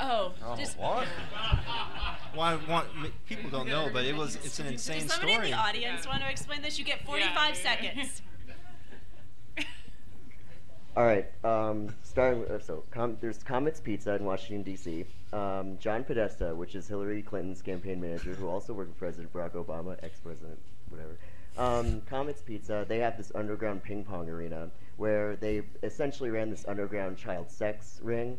Oh,
Oh,
just
what?
Well, want people don't know, but it was it's an insane
Does somebody
story.
in the audience want to explain this? You get 45
Yeah.
seconds.
All right. Um, starting with, so com- there's Comets Pizza in Washington D.C. Um, John Podesta, which is Hillary Clinton's campaign manager, who also worked with President Barack Obama, ex-president, whatever. Um, Comets Pizza, they have this underground ping pong arena where they essentially ran this underground child sex ring,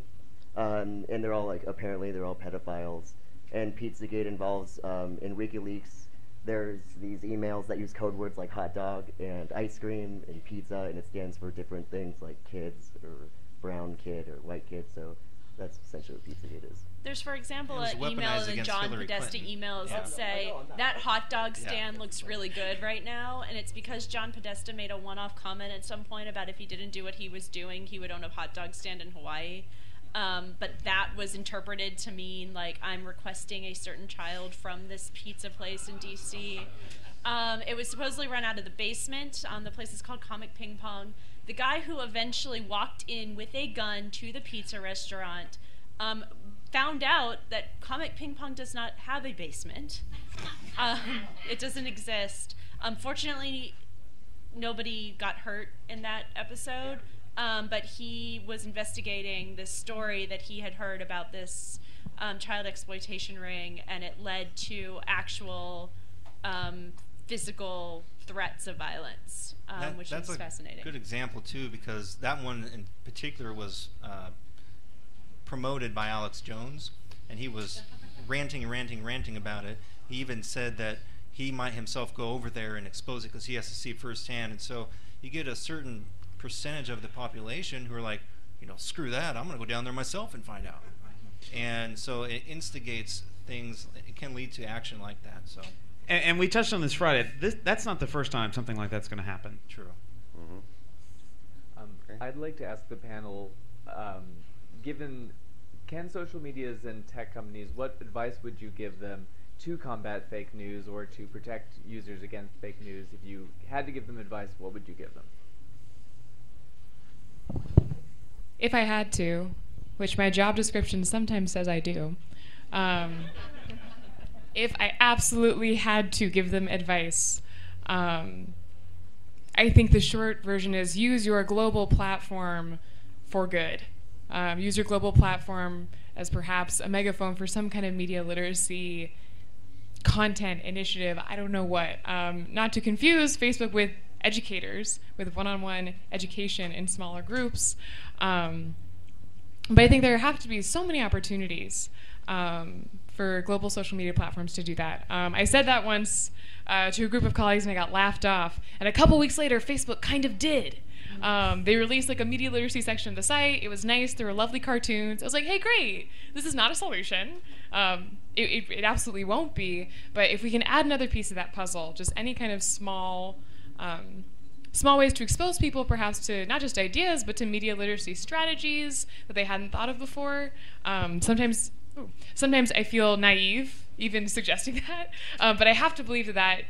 um, and they're all like apparently they're all pedophiles. And Pizzagate involves um, in WikiLeaks. There's these emails that use code words like hot dog and ice cream and pizza, and it stands for different things like kids or brown kid or white kid. So that's essentially what Pizzagate is.
There's, for example, an email in
against
John
Hillary
Podesta
Clinton.
emails
Yeah.
that say that hot dog stand looks really good right now, and it's because John Podesta made a one-off comment at some point about if he didn't do what he was doing, he would own a hot dog stand in Hawaii. Um, but that was interpreted to mean like I'm requesting a certain child from this pizza place in DC. Um, it was supposedly run out of the basement. Um, the place is called Comet Ping Pong. The guy who eventually walked in with a gun to the pizza restaurant um, found out that Comet Ping Pong does not have a basement. Um, it doesn't exist. Unfortunately, nobody got hurt in that episode. Um, but he was investigating this story that he had heard about this um, child exploitation ring, and it led to actual um, physical threats of violence, um,
That-
which
that's
is
a
fascinating.
Good example too, because that one in particular was uh, promoted by Alex Jones, and he was ranting, ranting, ranting about it. He even said that he might himself go over there and expose it because he has to see it firsthand. And so you get a certain percentage of the population who are like, you know, screw that, I'm going to go down there myself and find out. And so it instigates things. It can lead to action like that. So
And, and we touched on this Friday. This, that's not the first time something like that's going to happen.
true.
Um, I'd like to ask the panel, um, given can social medias and tech companies, what advice would you give them to combat fake news or to protect users against fake news? If you had to give them advice, what would you give them?
If I had to, which my job description sometimes says I do, um, if I absolutely had to give them advice, um, I think the short version is use your global platform for good. Um, use your global platform as perhaps a megaphone for some kind of media literacy content initiative. I don't know what. Um, not to confuse Facebook with educators, with one on one education in smaller groups. Um, but I think there have to be so many opportunities um, for global social media platforms to do that. Um, I said that once uh, to a group of colleagues and I got laughed off. And a couple weeks later, Facebook kind of did. Um, they released like a media literacy section of the site. It was nice. There were lovely cartoons. I was like, hey, great. This is not a solution. Um, it, it, it absolutely won't be. But if we can add another piece of that puzzle, just any kind of small um, small ways to expose people perhaps to not just ideas but to media literacy strategies that they hadn't thought of before. Um, sometimes ooh, sometimes i feel naive even suggesting that um, but i have to believe that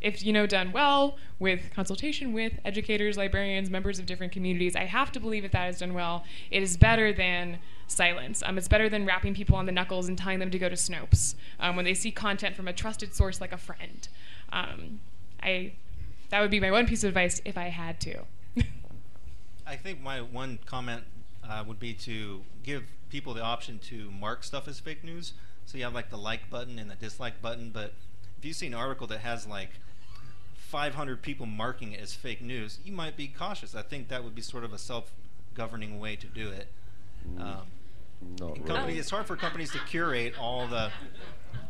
if you know done well with consultation with educators librarians members of different communities i have to believe if that is done well it is better than silence. Um, it's better than rapping people on the knuckles and telling them to go to snopes um, when they see content from a trusted source like a friend. Um, i that would be my one piece of advice if I had to.
I think my one comment uh, would be to give people the option to mark stuff as fake news. So you have like the like button and the dislike button. But if you see an article that has like 500 people marking it as fake news, you might be cautious. I think that would be sort of a self-governing way to do it.
Mm.
Um,
Not
and
really.
it's hard for companies to curate all the.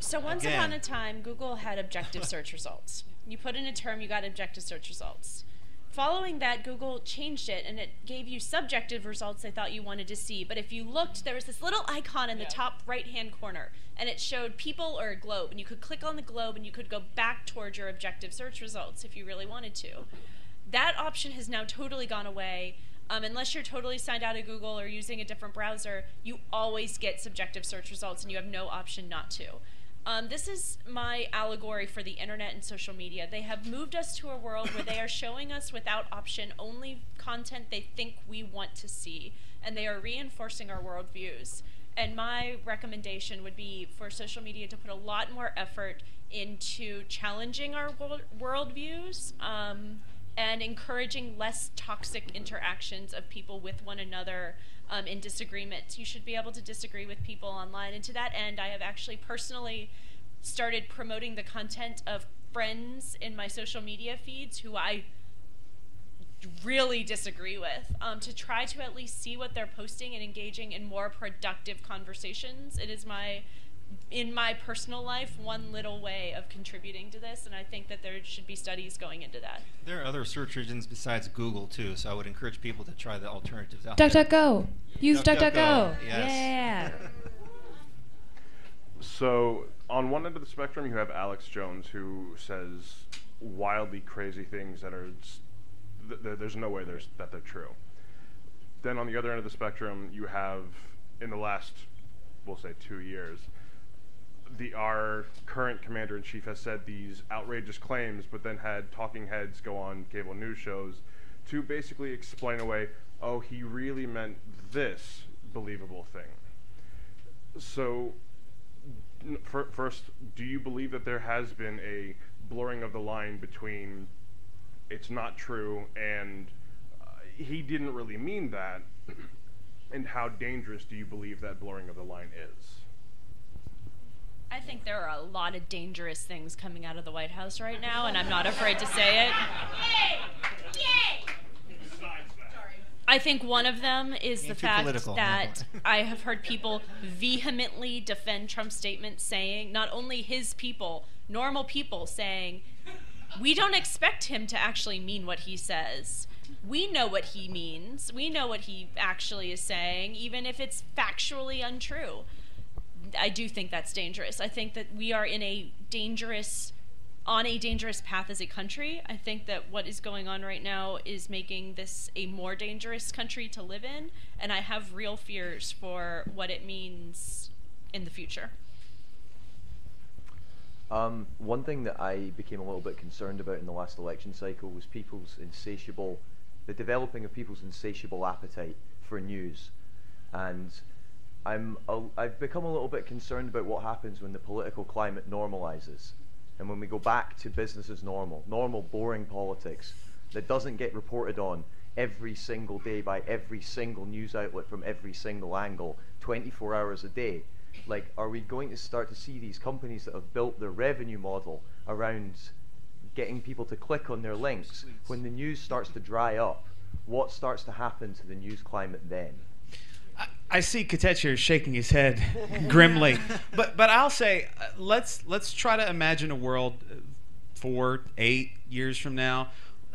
So once
Again.
upon a time, Google had objective search results. You put in a term, you got objective search results. Following that, Google changed it and it gave you subjective results they thought you wanted to see. But if you looked, there was this little icon in the top right hand corner and it showed people or a globe. And you could click on the globe and you could go back towards your objective search results if you really wanted to. That option has now totally gone away. Um, unless you're totally signed out of Google or using a different browser, you always get subjective search results and you have no option not to. Um, this is my allegory for the internet and social media. They have moved us to a world where they are showing us without option only content they think we want to see, and they are reinforcing our worldviews. And my recommendation would be for social media to put a lot more effort into challenging our world worldviews um, and encouraging less toxic interactions of people with one another um, in disagreements. You should be able to disagree with people online. And to that end, I have actually personally started promoting the content of friends in my social media feeds who I really disagree with um, to try to at least see what they're posting and engaging in more productive conversations. It is my in my personal life one little way of contributing to this and i think that there should be studies going into that
There are other search engines besides Google too, so I would encourage people to try the alternatives out there.
DuckDuckGo. Use
DuckDuckGo,
DuckDuckGo.
yes.
Yeah.
So on one end of the spectrum, you have Alex Jones, who says wildly crazy things that are th- th- there's no way there's that they're true. Then on the other end of the spectrum, you have in the last, we'll say, two years, the our current commander in chief has said these outrageous claims, but then had talking heads go on cable news shows to basically explain away, oh, he really meant this believable thing. So, first, do you believe that there has been a blurring of the line between it's not true and uh, he didn't really mean that? and how dangerous do you believe that blurring of the line is?
I think there are a lot of dangerous things coming out of the white house right now and i'm not afraid to say it I think one of them is the fact
political,
that. I have heard people vehemently defend Trump's statement saying, not only his people, normal people saying, we don't expect him to actually mean what he says. We know what he means. We know what he actually is saying, even if it's factually untrue. I do think that's dangerous. I think that we are in a dangerous on a dangerous path as a country. I think that what is going on right now is making this a more dangerous country to live in, and I have real fears for what it means in the future.
Um, one thing that I became a little bit concerned about in the last election cycle was people's insatiable, the developing of people's insatiable appetite for news, and I'm a, I've become a little bit concerned about what happens when the political climate normalizes, and when we go back to business as normal, normal boring politics that doesn't get reported on every single day by every single news outlet from every single angle, 24 hours a day. Like, are we going to start to see these companies that have built their revenue model around getting people to click on their links? When the news starts to dry up, what starts to happen to the news climate then?
I see Katetcher shaking his head grimly, but but I'll say uh, let's let's try to imagine a world uh, four eight years from now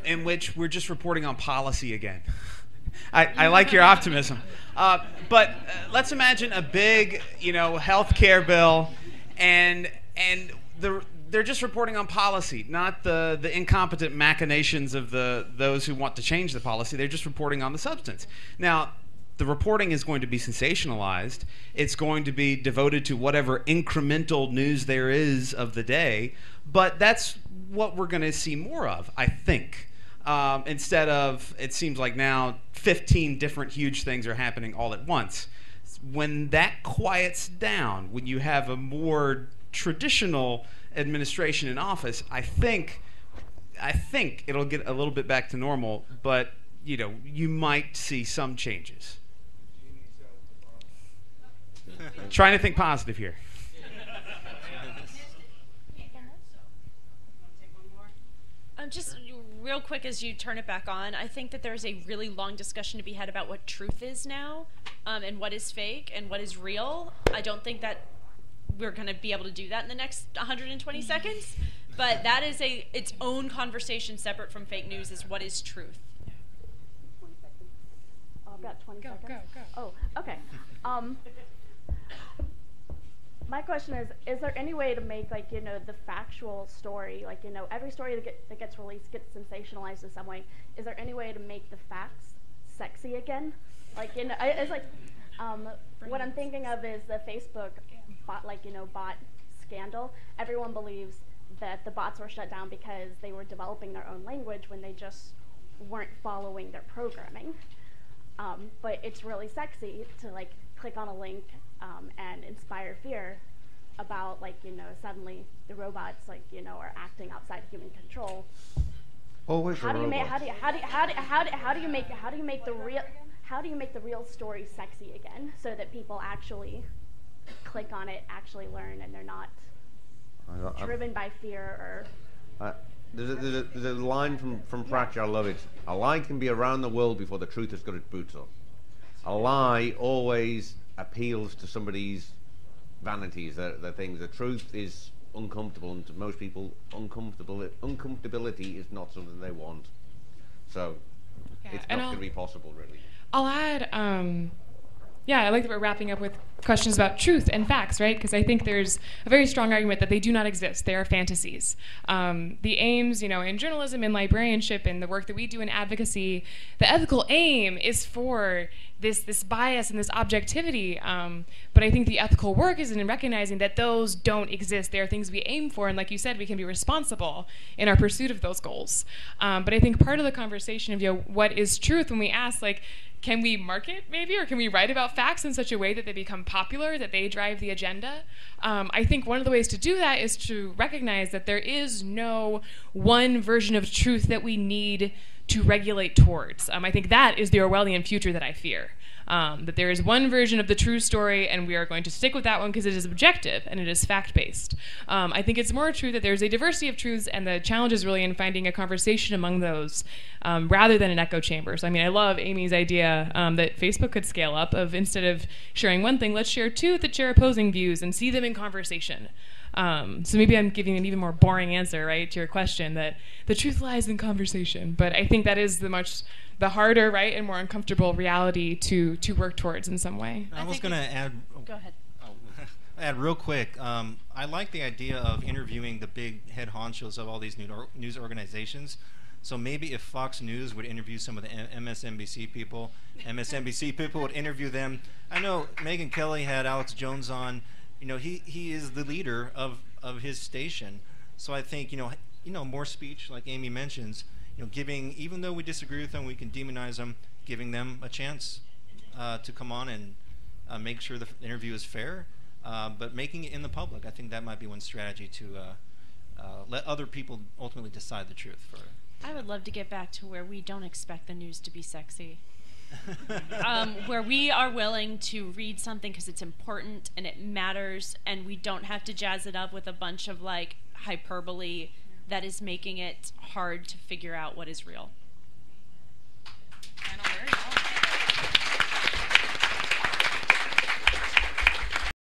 in which we're just reporting on policy again. I, I like your optimism, uh, but uh, let's imagine a big you know healthcare bill, and and the they're just reporting on policy, not the, the incompetent machinations of the those who want to change the policy. They're just reporting on the substance. Now, the reporting is going to be sensationalized. It's going to be devoted to whatever incremental news there is of the day. But that's what we're going to see more of, I think. Um, instead of, it seems like now 15 different huge things are happening all at once. When that quiets down, when you have a more traditional administration in office, I think, I think it'll get a little bit back to normal. But you know, you might see some changes. Trying to think positive here.
Um, just real quick as you turn it back on, I think that there's a really long discussion to be had about what truth is now, um, and what is fake and what is real. I don't think that we're going to be able to do that in the next 120 seconds, but that is a its own conversation separate from fake news. Is what is truth?
Oh, I've got 20
Go,
seconds.
go, go.
Oh, okay. Um, my question is: Is there any way to make like you know the factual story, like you know every story that, get, that gets released gets sensationalized in some way? Is there any way to make the facts sexy again? Like you know, it's like um, what I'm thinking of is the Facebook bot, like you know, bot scandal. Everyone believes that the bots were shut down because they were developing their own language when they just weren't following their programming. Um, but it's really sexy to like click on a link um, and inspire fear about like you know suddenly the robots like you know are acting outside human control.
Always
how do you make how do you, how do you, how do, how do, how do you make how do you make the real how do you make the real story sexy again so that people actually click on it, actually learn, and they're not
I- I-
driven by fear or
Uh, there's, a, there's, a, there's a line from, from Pratchett, I love it. A lie can be around the world before the truth has got its boots on. A lie always appeals to somebody's vanities, their, their things. The truth is uncomfortable, and to most people, uncomfortable, uncomfortability is not something they want. So,
Yeah,
it's not going to be possible, really.
I'll add, um, yeah, I like that we're wrapping up with questions about truth and facts, right? Because I think there's a very strong argument that they do not exist. They are fantasies. Um, the aims, you know, in journalism, in librarianship, in the work that we do in advocacy, the ethical aim is for this this bias and this objectivity. Um, but I think the ethical work is in recognizing that those don't exist. They are things we aim for, and like you said, we can be responsible in our pursuit of those goals. Um, but I think part of the conversation of you know what is truth when we ask like can we market maybe or can we write about facts in such a way that they become popular that they drive the agenda. Um, i think one of the ways to do that is to recognize that there is no one version of truth that we need to regulate towards. Um, i think that is the orwellian future that i fear um, that there is one version of the true story and we are going to stick with that one because it is objective and it is fact based um, i think it's more true that there's a diversity of truths and the challenge is really in finding a conversation among those um, rather than an echo chamber. So i mean i love Amie's idea um, that facebook could scale up of instead of sharing one thing let's share two that share opposing views and see them in conversation um, so maybe I'm giving an even more boring answer, right, to your question that the truth lies in conversation. But I think that is the much the harder, right, and more uncomfortable reality to to work towards in some way.
I, was going to add.
Go ahead.
add real quick. Um, I like the idea of interviewing the big head honchos of all these news organizations. So maybe if Fox News would interview some of the M- MSNBC people, MSNBC people would interview them. I know Megyn Kelly had Alex Jones on. You know, he, he is the leader of, of his station. So I think you know you know more speech, like Amie mentions. You know, giving even though we disagree with them, we can demonize them, giving them a chance uh, to come on and uh, make sure the interview is fair, uh, but making it in the public. I think that might be one strategy to uh, uh, let other people ultimately decide the truth for.
I would love to get back to where we don't expect the news to be sexy. um, where we are willing to read something because it's important and it matters, and we don't have to jazz it up with a bunch of like hyperbole that is making it hard to figure out what is real.